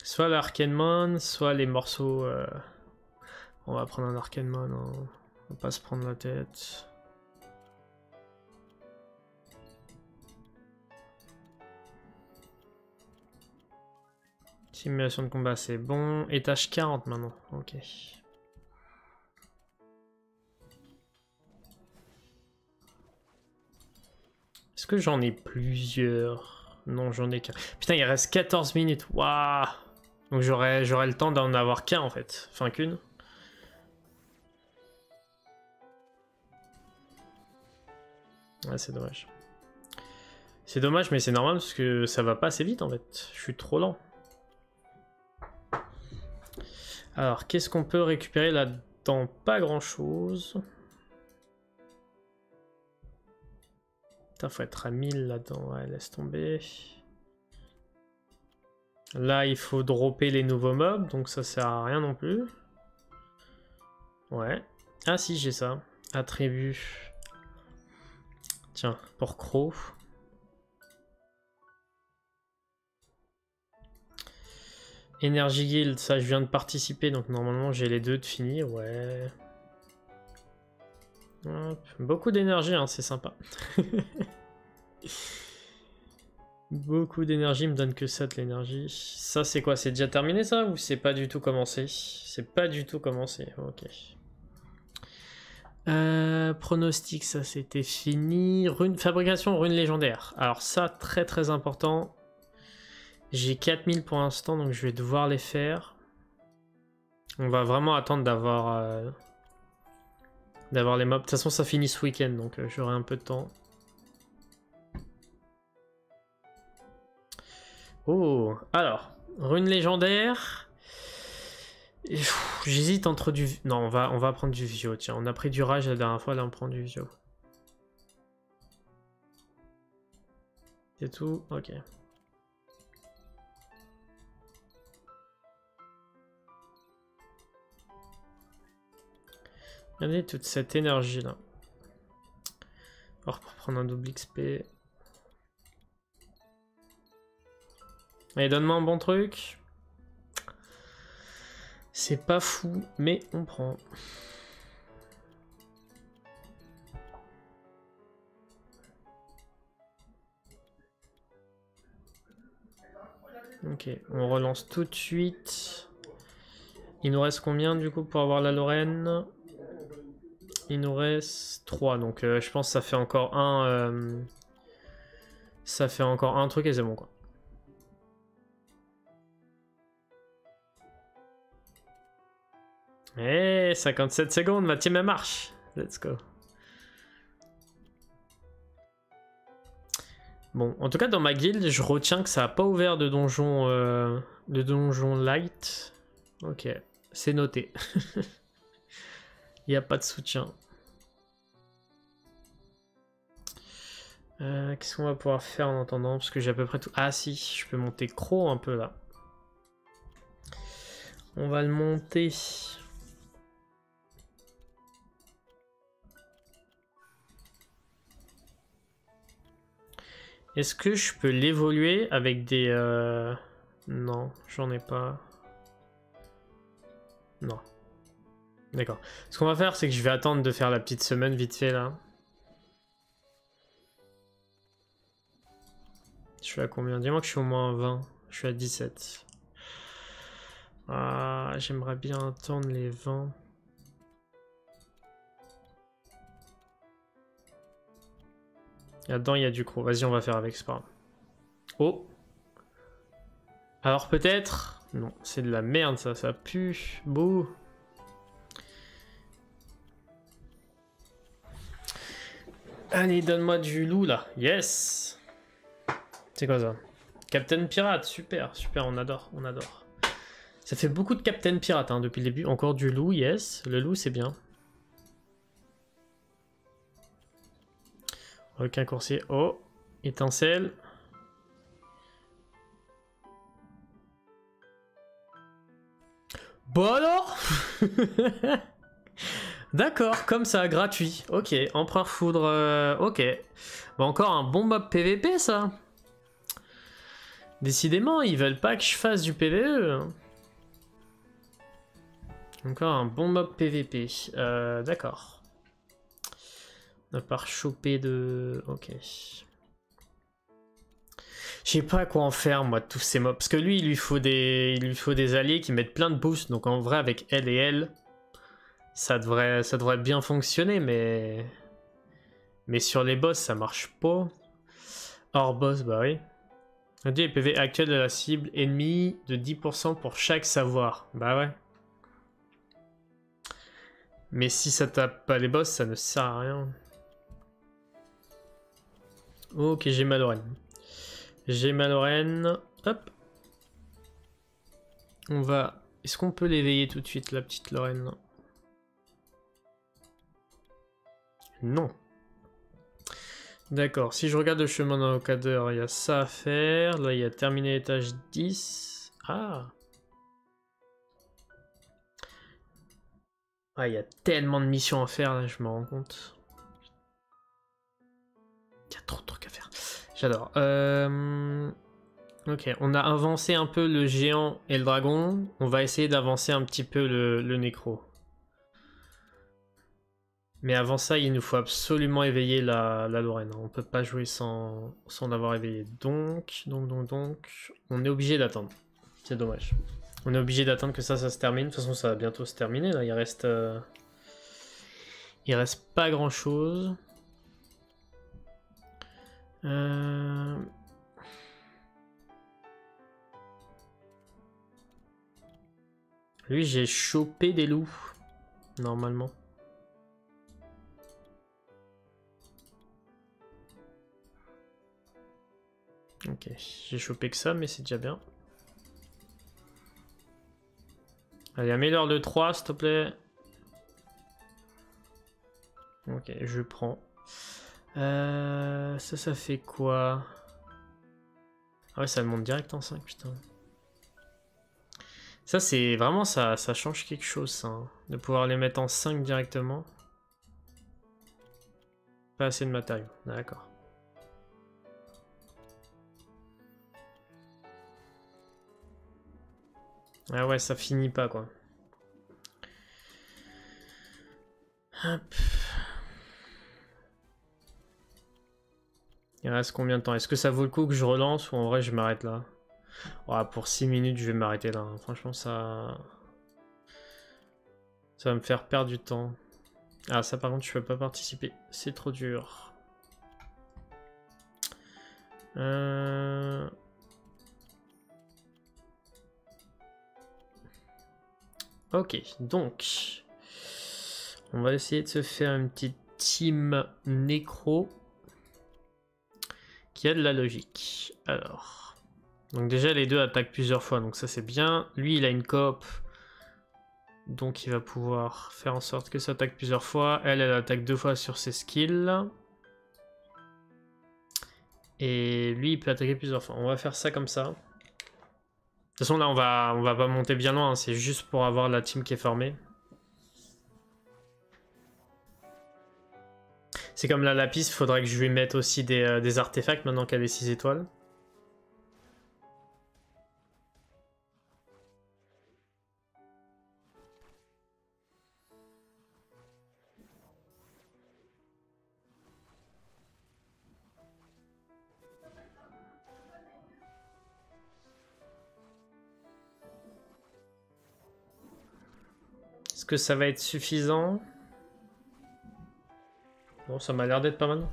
Soit l'Arcanemon, soit les morceaux. euh, On va prendre un Arcanemon, hein. On va pas se prendre la tête. Simulation de combat, c'est bon. Étage 40 maintenant, ok. Est-ce que j'en ai plusieurs? Non, j'en ai qu'un. Putain, il reste 14 minutes. Waouh Donc j'aurais le temps d'en avoir qu'un en fait. Enfin qu'une. Ouais, c'est dommage. C'est dommage, mais c'est normal parce que ça va pas assez vite en fait. Je suis trop lent. Alors, qu'est-ce qu'on peut récupérer là-dedans? Pas grand-chose. Putain, faut être à 1000 là-dedans. Ouais, laisse tomber. Là, il faut dropper les nouveaux mobs, donc ça sert à rien non plus. Ouais. Ah si, j'ai ça. Attribut. Tiens, pour Crow. Energy Guild, ça je viens de participer, donc normalement j'ai les deux de fini, ouais. Hop. Beaucoup d'énergie, hein, c'est sympa. Beaucoup d'énergie me donne que ça de l'énergie. Ça c'est quoi C'est déjà terminé ça ou c'est pas du tout commencé? C'est pas du tout commencé, ok. Euh, pronostic, ça c'était fini. Rune, fabrication rune légendaire. Alors ça, très très important. J'ai 4000 pour l'instant, donc je vais devoir les faire. On va vraiment attendre d'avoir euh, d'avoir les mobs. De toute façon, ça finit ce week-end, donc euh, j'aurai un peu de temps. Oh, alors, rune légendaire. J'hésite entre du... Non, on va, on va prendre du Vio, tiens. On a pris du Rage la dernière fois, là on prend du Vio. C'est tout Ok. Regardez toute cette énergie là. Alors pour prendre un double XP. Allez, donne-moi un bon truc. C'est pas fou, mais on prend. Ok, on relance tout de suite. Il nous reste combien du coup pour avoir la Lorraine? Il nous reste 3, donc euh, je pense que ça fait encore un... euh, Ça fait encore un truc et c'est bon quoi. Eh, 57 secondes, ma team marche. Let's go. Bon, en tout cas dans ma guilde, je retiens que ça n'a pas ouvert de donjon, euh, de donjon light. Ok, c'est noté. Il n'y a pas de soutien. Euh, Qu'est-ce qu'on va pouvoir faire en attendant? Parce que j'ai à peu près tout. Ah si, je peux monter Croc un peu là. On va le monter. Est-ce que je peux l'évoluer avec des... euh, Non, j'en ai pas. Non. D'accord. Ce qu'on va faire, c'est que je vais attendre de faire la petite semaine vite fait là. Je suis à combien? Dis-moi que je suis au moins à 20. Je suis à 17. Ah, j'aimerais bien attendre les 20. Là-dedans, il y a du gros. Vas-y, on va faire avec, c'est pas. Oh Alors peut-être... Non, c'est de la merde ça, ça pue. Bouh Allez, donne-moi du loup là. Yes C'est quoi ça? Captain Pirate, super, super, on adore, on adore. Ça fait beaucoup de Captain Pirate hein, depuis le début. Encore du loup, yes. Le loup, c'est bien. Aucun coursier. Oh, étincelle. Bon alors D'accord, comme ça, gratuit. Ok, empereur foudre, euh, ok. Bon, encore un bon mob PVP, ça. Décidément, ils veulent pas que je fasse du PVE. Encore un bon mob PVP. Euh, D'accord. On a pas choper de... Ok. Je sais pas quoi en faire, moi, de tous ces mobs. Parce que lui, il lui faut des, il lui faut des alliés qui mettent plein de boosts. Donc en vrai, avec elle et elle, ça devrait, bien fonctionner, mais... Mais sur les boss, ça marche pas. Hors boss, bah oui. Réduit les PV actuels de la cible ennemie de 10% pour chaque savoir. Bah ouais. Mais si ça tape pas les boss, ça ne sert à rien. Ok, j'ai ma Lorraine. J'ai ma Lorraine. Hop. On va... Est-ce qu'on peut l'éveiller tout de suite, la petite Lorraine? Non. D'accord, si je regarde le chemin d'un encadreur, il y a ça à faire. Là, il y a terminé l'étage 10. Ah Ah, il y a tellement de missions à faire, là, je me rends compte. Trop de trucs à faire. J'adore. Euh, Ok, on a avancé un peu le géant et le dragon. On va essayer d'avancer un petit peu le, le nécro. Mais avant ça, il nous faut absolument éveiller la, Lorraine. On peut pas jouer sans, sans l'avoir éveillé. Donc, donc, donc, donc, on est obligé d'attendre. C'est dommage. On est obligé d'attendre que ça, ça se termine. De toute façon, ça va bientôt se terminer. Il reste, euh, il reste pas grand chose. Euh... Lui, j'ai chopé des loups, normalement. Ok, j'ai chopé que ça, mais c'est déjà bien. Allez, améliore le 3, s'il te plaît. Ok, je prends. Euh, ça, ça fait quoi? Ah ouais, ça monte direct en 5, putain. Ça, c'est vraiment, ça, ça change quelque chose, ça. hein, de pouvoir les mettre en 5 directement. Pas assez de matériaux, d'accord. Ah ouais, ça finit pas, quoi. Hop. Il reste combien de temps? Est-ce que ça vaut le coup que je relance ou en vrai je m'arrête là? Ouais, Pour 6 minutes, je vais m'arrêter là. hein. Franchement, ça... Ça va me faire perdre du temps. Ah, ça par contre, je peux pas participer. C'est trop dur. Euh... Ok, donc... On va essayer de se faire une petite team nécro qui a de la logique. Alors... Donc déjà, les deux attaquent plusieurs fois, donc ça c'est bien. Lui, il a une coop donc il va pouvoir faire en sorte que ça attaque plusieurs fois. Elle, elle attaque deux fois sur ses skills. Et lui, il peut attaquer plusieurs fois. On va faire ça comme ça. De toute façon, là, on va, on va pas monter bien loin. Hein. C'est juste pour avoir la team qui est formée. C'est comme la lapis, faudrait que je lui mette aussi des, euh, des artefacts maintenant qu'elle est 6 étoiles. que ça va être suffisant? Bon, ça m'a l'air d'être pas mal.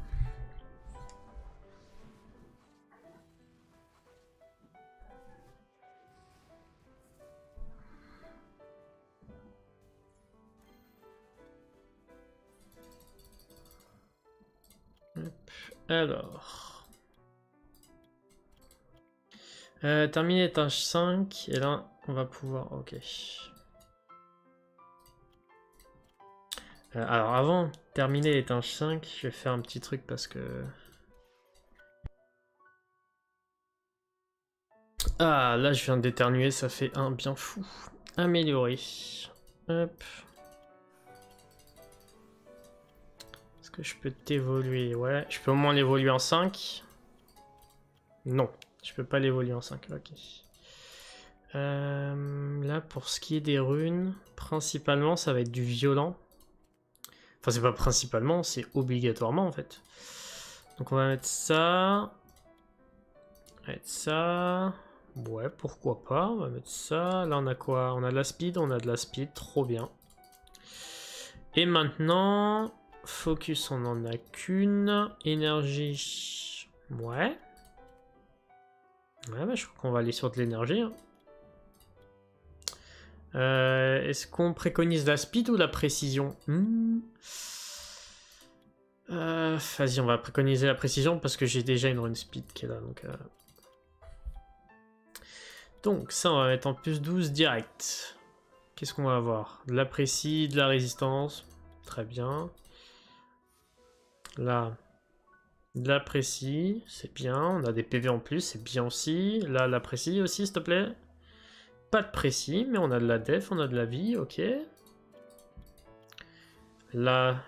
Alors. Euh, terminer étage 5. Et là, on va pouvoir... Ok. Euh, alors avant terminer l'étage 5, je vais faire un petit truc parce que... Ah, là je viens d'éternuer, ça fait un bien fou. Améliorer. Hop. Est-ce que je peux t'évoluer? Ouais, je peux au moins l'évoluer en 5. Non, je peux pas l'évoluer en 5, ok. Euh, là, pour ce qui est des runes, principalement, ça va être du violent. Enfin, c'est pas principalement, c'est obligatoirement en fait. Donc on va mettre ça. On va mettre ça. Ouais, pourquoi pas. On va mettre ça. Là, on a quoi? On a de la speed, on a de la speed. Trop bien. Et maintenant, focus, on en a qu'une. Énergie. Ouais. Ouais, bah, je crois qu'on va aller sur de l'énergie. Hein. Euh, est-ce qu'on préconise la speed ou la précision hmm. euh, Vas-y, on va préconiser la précision parce que j'ai déjà une run speed qui est là. Donc, euh. donc ça, on va mettre en plus 12 direct. Qu'est-ce qu'on va avoir? De la précis, de la résistance. Très bien. Là, de la précis, c'est bien. On a des PV en plus, c'est bien aussi. Là, la précis aussi, s'il te plaît. Pas de précis, mais on a de la def, on a de la vie, ok. Là,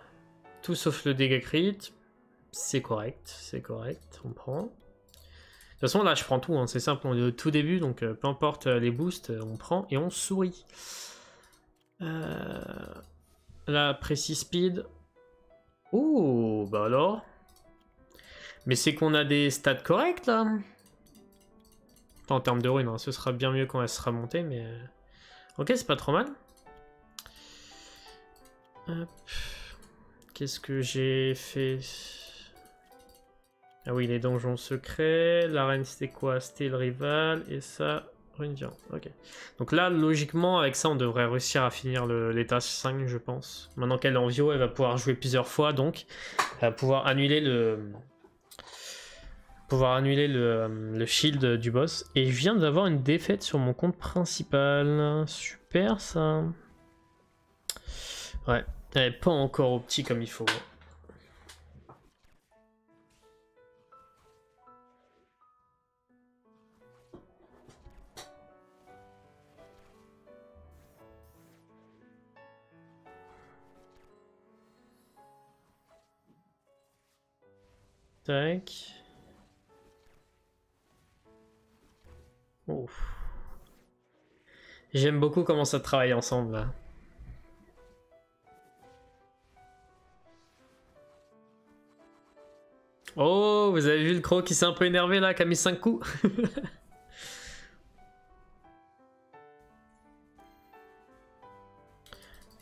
tout sauf le dégât crit, c'est correct, c'est correct, on prend. De toute façon, là, je prends tout, hein, c'est simple, on est au tout début, donc euh, peu importe euh, les boosts, on prend et on sourit. Euh... Là, précis speed. Oh, bah alors. Mais c'est qu'on a des stats corrects, là en termes de runes, ce sera bien mieux quand elle sera montée, mais... Euh, ok, c'est pas trop mal. Qu'est-ce que j'ai fait? Ah oui, les donjons secrets. La reine, c'était quoi? C'était le rival. Et ça, rune Ok. Donc là, logiquement, avec ça, on devrait réussir à finir l'étage 5, je pense. Maintenant qu'elle est en Vio, elle va pouvoir jouer plusieurs fois, donc elle va pouvoir annuler le, pouvoir annuler le, shield du boss. Et je viens d'avoir une défaite sur mon compte principal. Super ça. Ouais, elle pas encore au petit comme il faut. Tac. J'aime beaucoup comment ça travaille ensemble là. Oh, vous avez vu le croc qui s'est un peu énervé là, qui a mis 5 coups?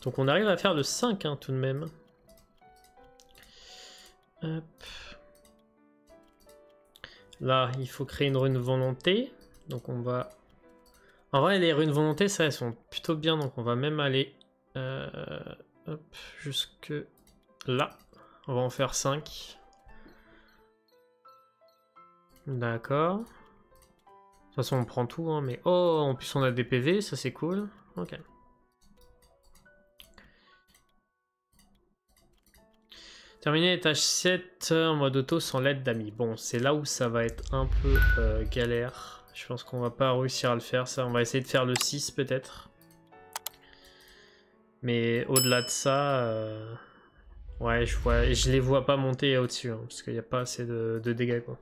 Donc on arrive à faire le 5 hein, tout de même. Là, il faut créer une rune volonté. Donc on va... En vrai, les runes volonté, ça, elles sont plutôt bien. Donc on va même aller euh, hop, jusque là. On va en faire 5. D'accord. De toute façon, on prend tout. Hein, mais oh, en plus, on a des PV. Ça, c'est cool. Ok. Terminé étage 7 en mode auto sans l'aide d'amis. Bon, c'est là où ça va être un peu euh, galère. Je pense qu'on va pas réussir à le faire ça. On va essayer de faire le 6 peut-être. Mais au-delà de ça, euh, ouais, je, vois, je les vois pas monter au-dessus. Hein, parce qu'il n'y a pas assez de, de dégâts quoi.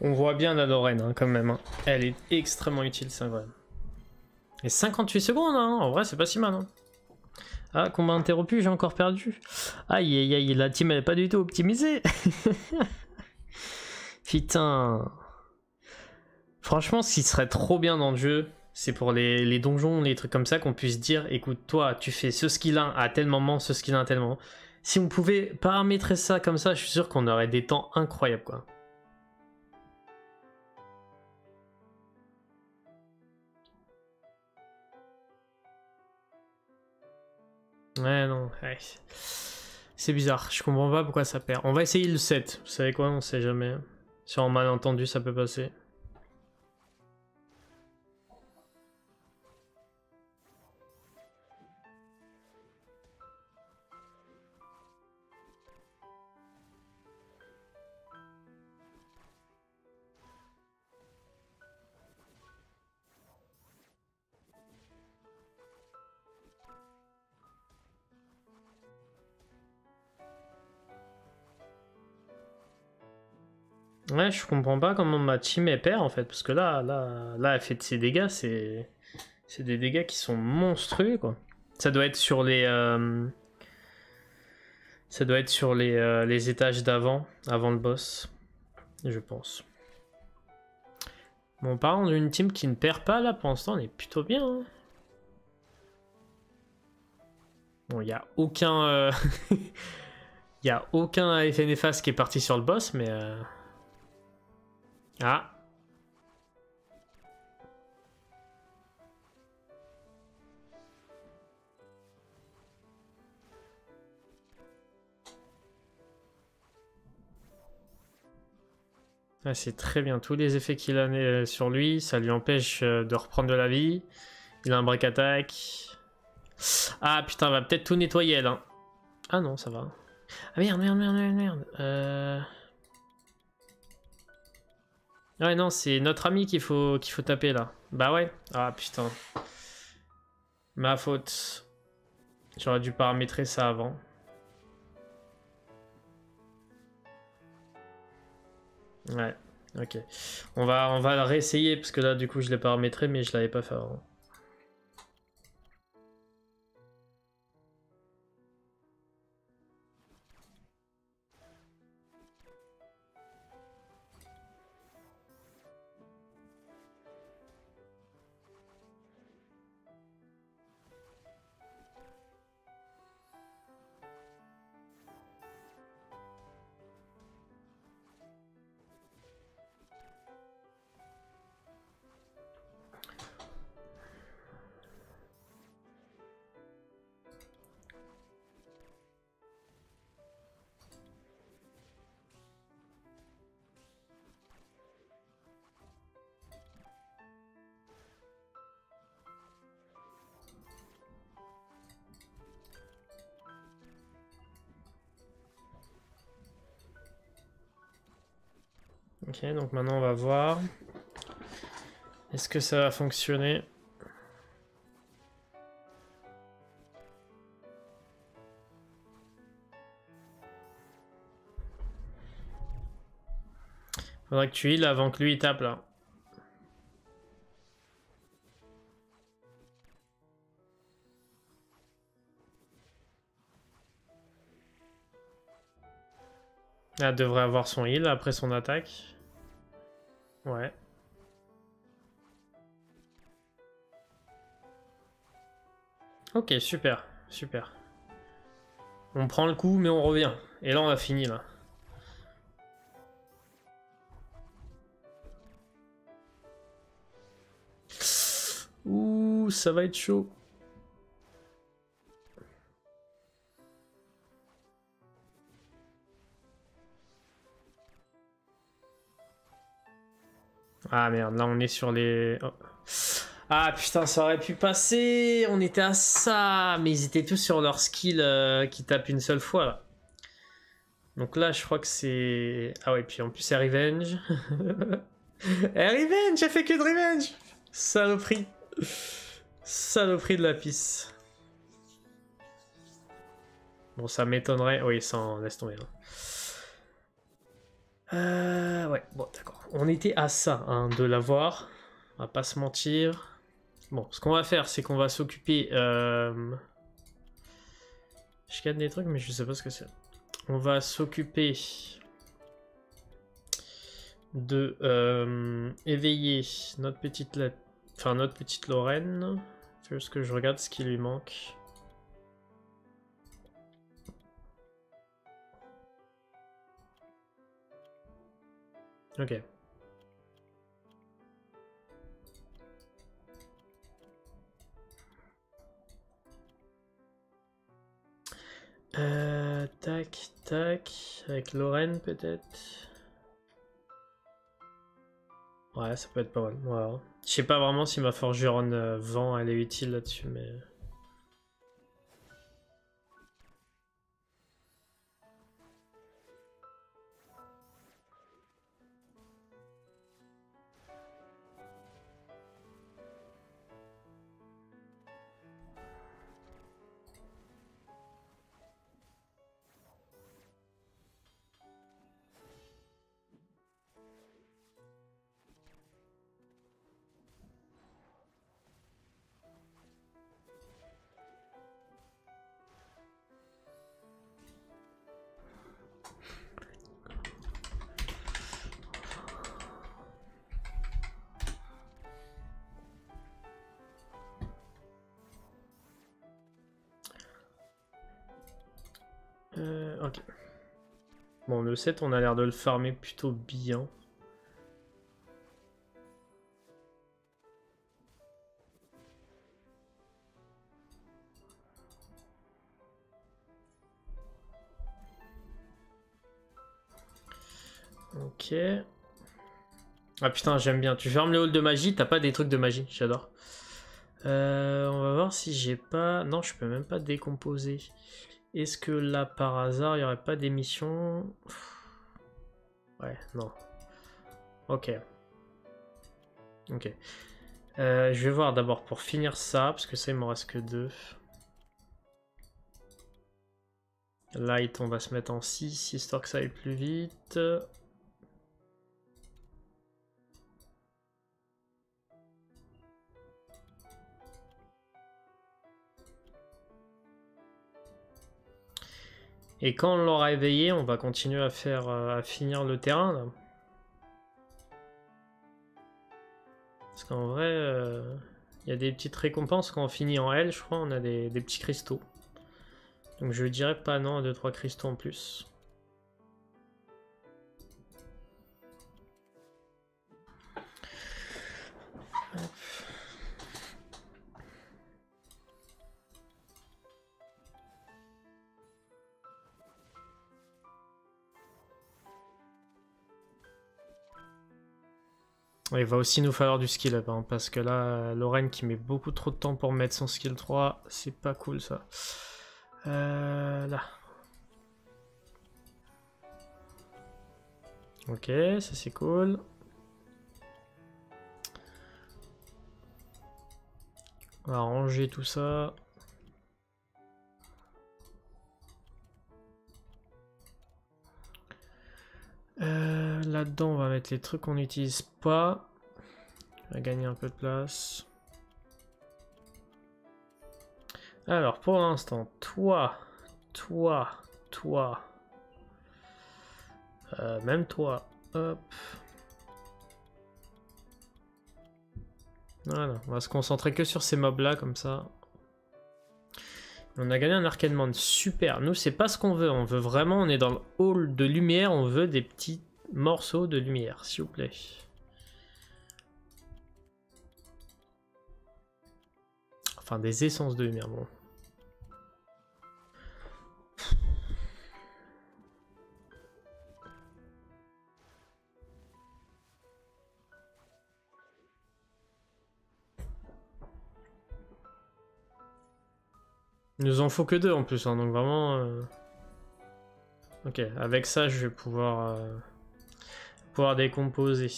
On voit bien la Lorraine hein, quand même. Hein. Elle est extrêmement utile, c'est vrai. Et 58 secondes, hein. en vrai c'est pas si mal. Hein. Ah, combat interrompu, j'ai encore perdu. Aïe aïe aïe, la team elle est pas du tout optimisée. Putain. Franchement, ce qui serait trop bien dans le jeu, c'est pour les, les, donjons, les trucs comme ça, qu'on puisse dire, écoute, toi, tu fais ce skill-là à tel moment, ce skill-là à tel moment. Si on pouvait paramétrer ça comme ça, je suis sûr qu'on aurait des temps incroyables, quoi. Ouais, non, c'est bizarre. Je comprends pas pourquoi ça perd. On va essayer le 7. Vous savez quoi On sait jamais. Si on malentendu, ça peut passer. Ouais, je comprends pas comment ma team est perd en fait, parce que là, là, là, elle fait de ses dégâts, c'est, c'est des dégâts qui sont monstrueux quoi. Ça doit être sur les, euh, ça doit être sur les, euh, les étages d'avant, avant le boss, je pense. Bon, parlant d'une team qui ne perd pas là, pour l'instant, on est plutôt bien. Hein. Bon, il n'y a aucun, il y a aucun effet néfaste qui est parti sur le boss, mais. Ah. Ah, c'est très bien. Tous les effets qu'il a euh, sur lui, ça lui empêche euh, de reprendre de la vie. Il a un break attack. Ah putain, va peut-être tout nettoyer là. Ah non, ça va. Ah merde, merde, merde, merde, merde. Euh... Ouais, non, c'est notre ami qu'il faut, qu'il faut taper là. Bah ouais. Ah putain. Ma faute. J'aurais dû paramétrer ça avant. Ouais, ok. On va, on va réessayer parce que là, du coup, je l'ai paramétré, mais je l'avais pas fait avant. Donc maintenant on va voir. Est-ce que ça va fonctionner? Faudrait que tu heal avant que lui il tape là. Elle devrait avoir son heal après son attaque. Ouais. Ok, super, super. On prend le coup, mais on revient. Et là, on a fini, là. Ouh, ça va être chaud. Ah merde, là on est sur les... Oh. Ah putain, ça aurait pu passer. On était à ça. Mais ils étaient tous sur leur skill euh, qui tape une seule fois là. Donc là, je crois que c'est... Ah ouais, puis en plus c'est Revenge. Eh, Revenge, j'ai fait que de Revenge Saloperie Saloperie de la pisse. Bon, ça m'étonnerait... Oui, ça laisse tomber. Hein. Euh, ouais, bon, d'accord. On était à ça, hein, de l'avoir. On va pas se mentir. Bon, ce qu'on va faire, c'est qu'on va s'occuper... Euh... Je gagne des trucs, mais je sais pas ce que c'est. On va s'occuper de euh, éveiller notre petite, enfin, notre petite Lorraine. Juste que je regarde ce qui lui manque. Ok. Euh, tac, tac. Avec Lorraine peut-être. Ouais, ça peut être pas mal. Je sais pas vraiment si ma forgeronne euh, vent elle est utile là-dessus, mais... Bon, le 7, on a l'air de le farmer plutôt bien. Ok. Ah putain, j'aime bien. Tu fermes le hall de magie, t'as pas des trucs de magie, j'adore. Euh, on va voir si j'ai pas... Non, je peux même pas décomposer. Est-ce que là, par hasard, il n'y aurait pas d'émission Ouais, non. Ok. Ok. Euh, je vais voir d'abord pour finir ça, parce que ça, il m'en reste que deux. Light, on va se mettre en 6, histoire que ça aille plus vite. Et quand on l'aura éveillé, on va continuer à faire euh, à finir le terrain. Parce qu'en vrai, euh, il y a des petites récompenses quand on finit en L, je crois, on a des, petits cristaux. Donc je dirais pas non à 2-3 cristaux en plus. Il va aussi nous falloir du skill up, hein, parce que là, Lorraine qui met beaucoup trop de temps pour mettre son skill 3, c'est pas cool ça. Euh, là. Ok, ça c'est cool. On va ranger tout ça. Là-dedans, on va mettre les trucs qu'on n'utilise pas. On va gagner un peu de place. Alors, pour l'instant, toi, toi, toi, euh, même toi, hop. Voilà, on va se concentrer que sur ces mobs là, comme ça. On a gagné un arcade super. Nous, c'est pas ce qu'on veut. On veut vraiment, on est dans le hall de lumière, on veut des petits morceaux de lumière, s'il vous plaît. Enfin, des essences de lumière, bon. Il nous en faut que deux en plus, hein, donc vraiment... Euh, ok, avec ça, je vais pouvoir, euh, décomposer.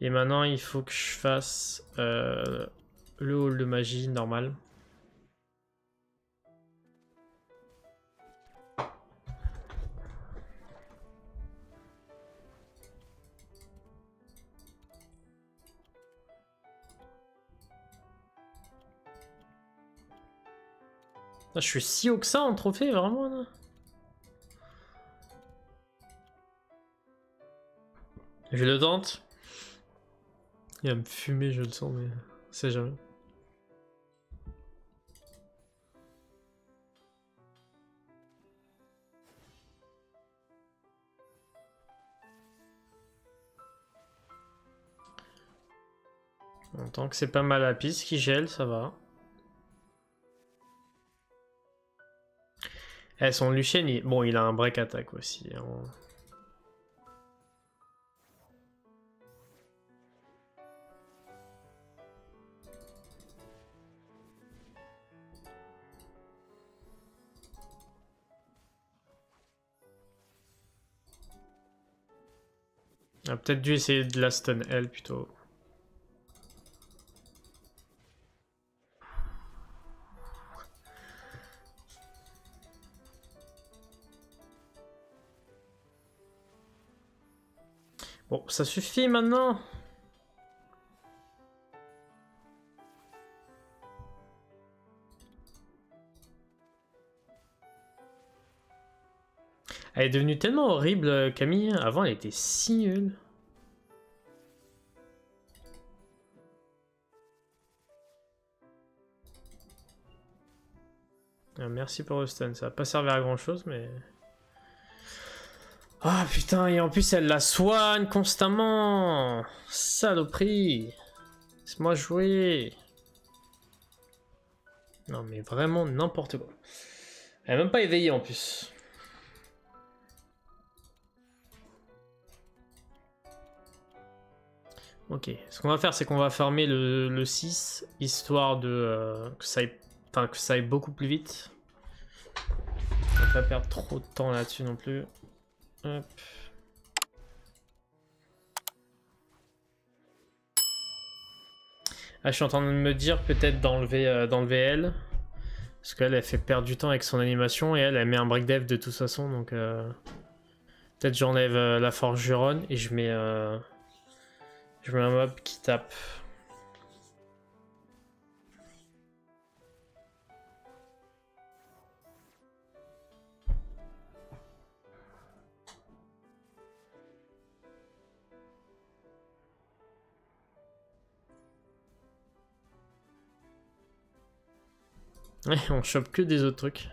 Et maintenant, il faut que je fasse euh, le hall de magie normal. Je suis si haut que ça en trophée, vraiment là. Je le tente. Il va me fumer, je le sens, mais c'est jamais. tant que c'est pas mal à piste qui gèle, ça va. Eh, son Lucien, bon, il a un break attack aussi. Hein. On a peut-être dû essayer de la stun elle plutôt. Ça suffit maintenant Elle est devenue tellement horrible, Camille. Avant, elle était si nulle. Ah, merci pour le stun. Ça va pas servir à grand chose, mais... Ah putain, et en plus elle la soigne constamment Saloperie Laisse-moi jouer Non mais vraiment n'importe quoi. Elle est même pas éveillée en plus. Ok, ce qu'on va faire c'est qu'on va farmer le, 6, histoire de euh, que, ça que ça aille beaucoup plus vite. On va pas perdre trop de temps là-dessus non plus. Ah, je suis en train de me dire peut-être d'enlever euh, elle. Parce qu'elle, elle fait perdre du temps avec son animation et elle, elle met un break dev de toute façon. Donc euh, peut-être j'enlève euh, la forge Juron et je mets, je mets un mob qui tape. Ouais, on chope que des autres trucs.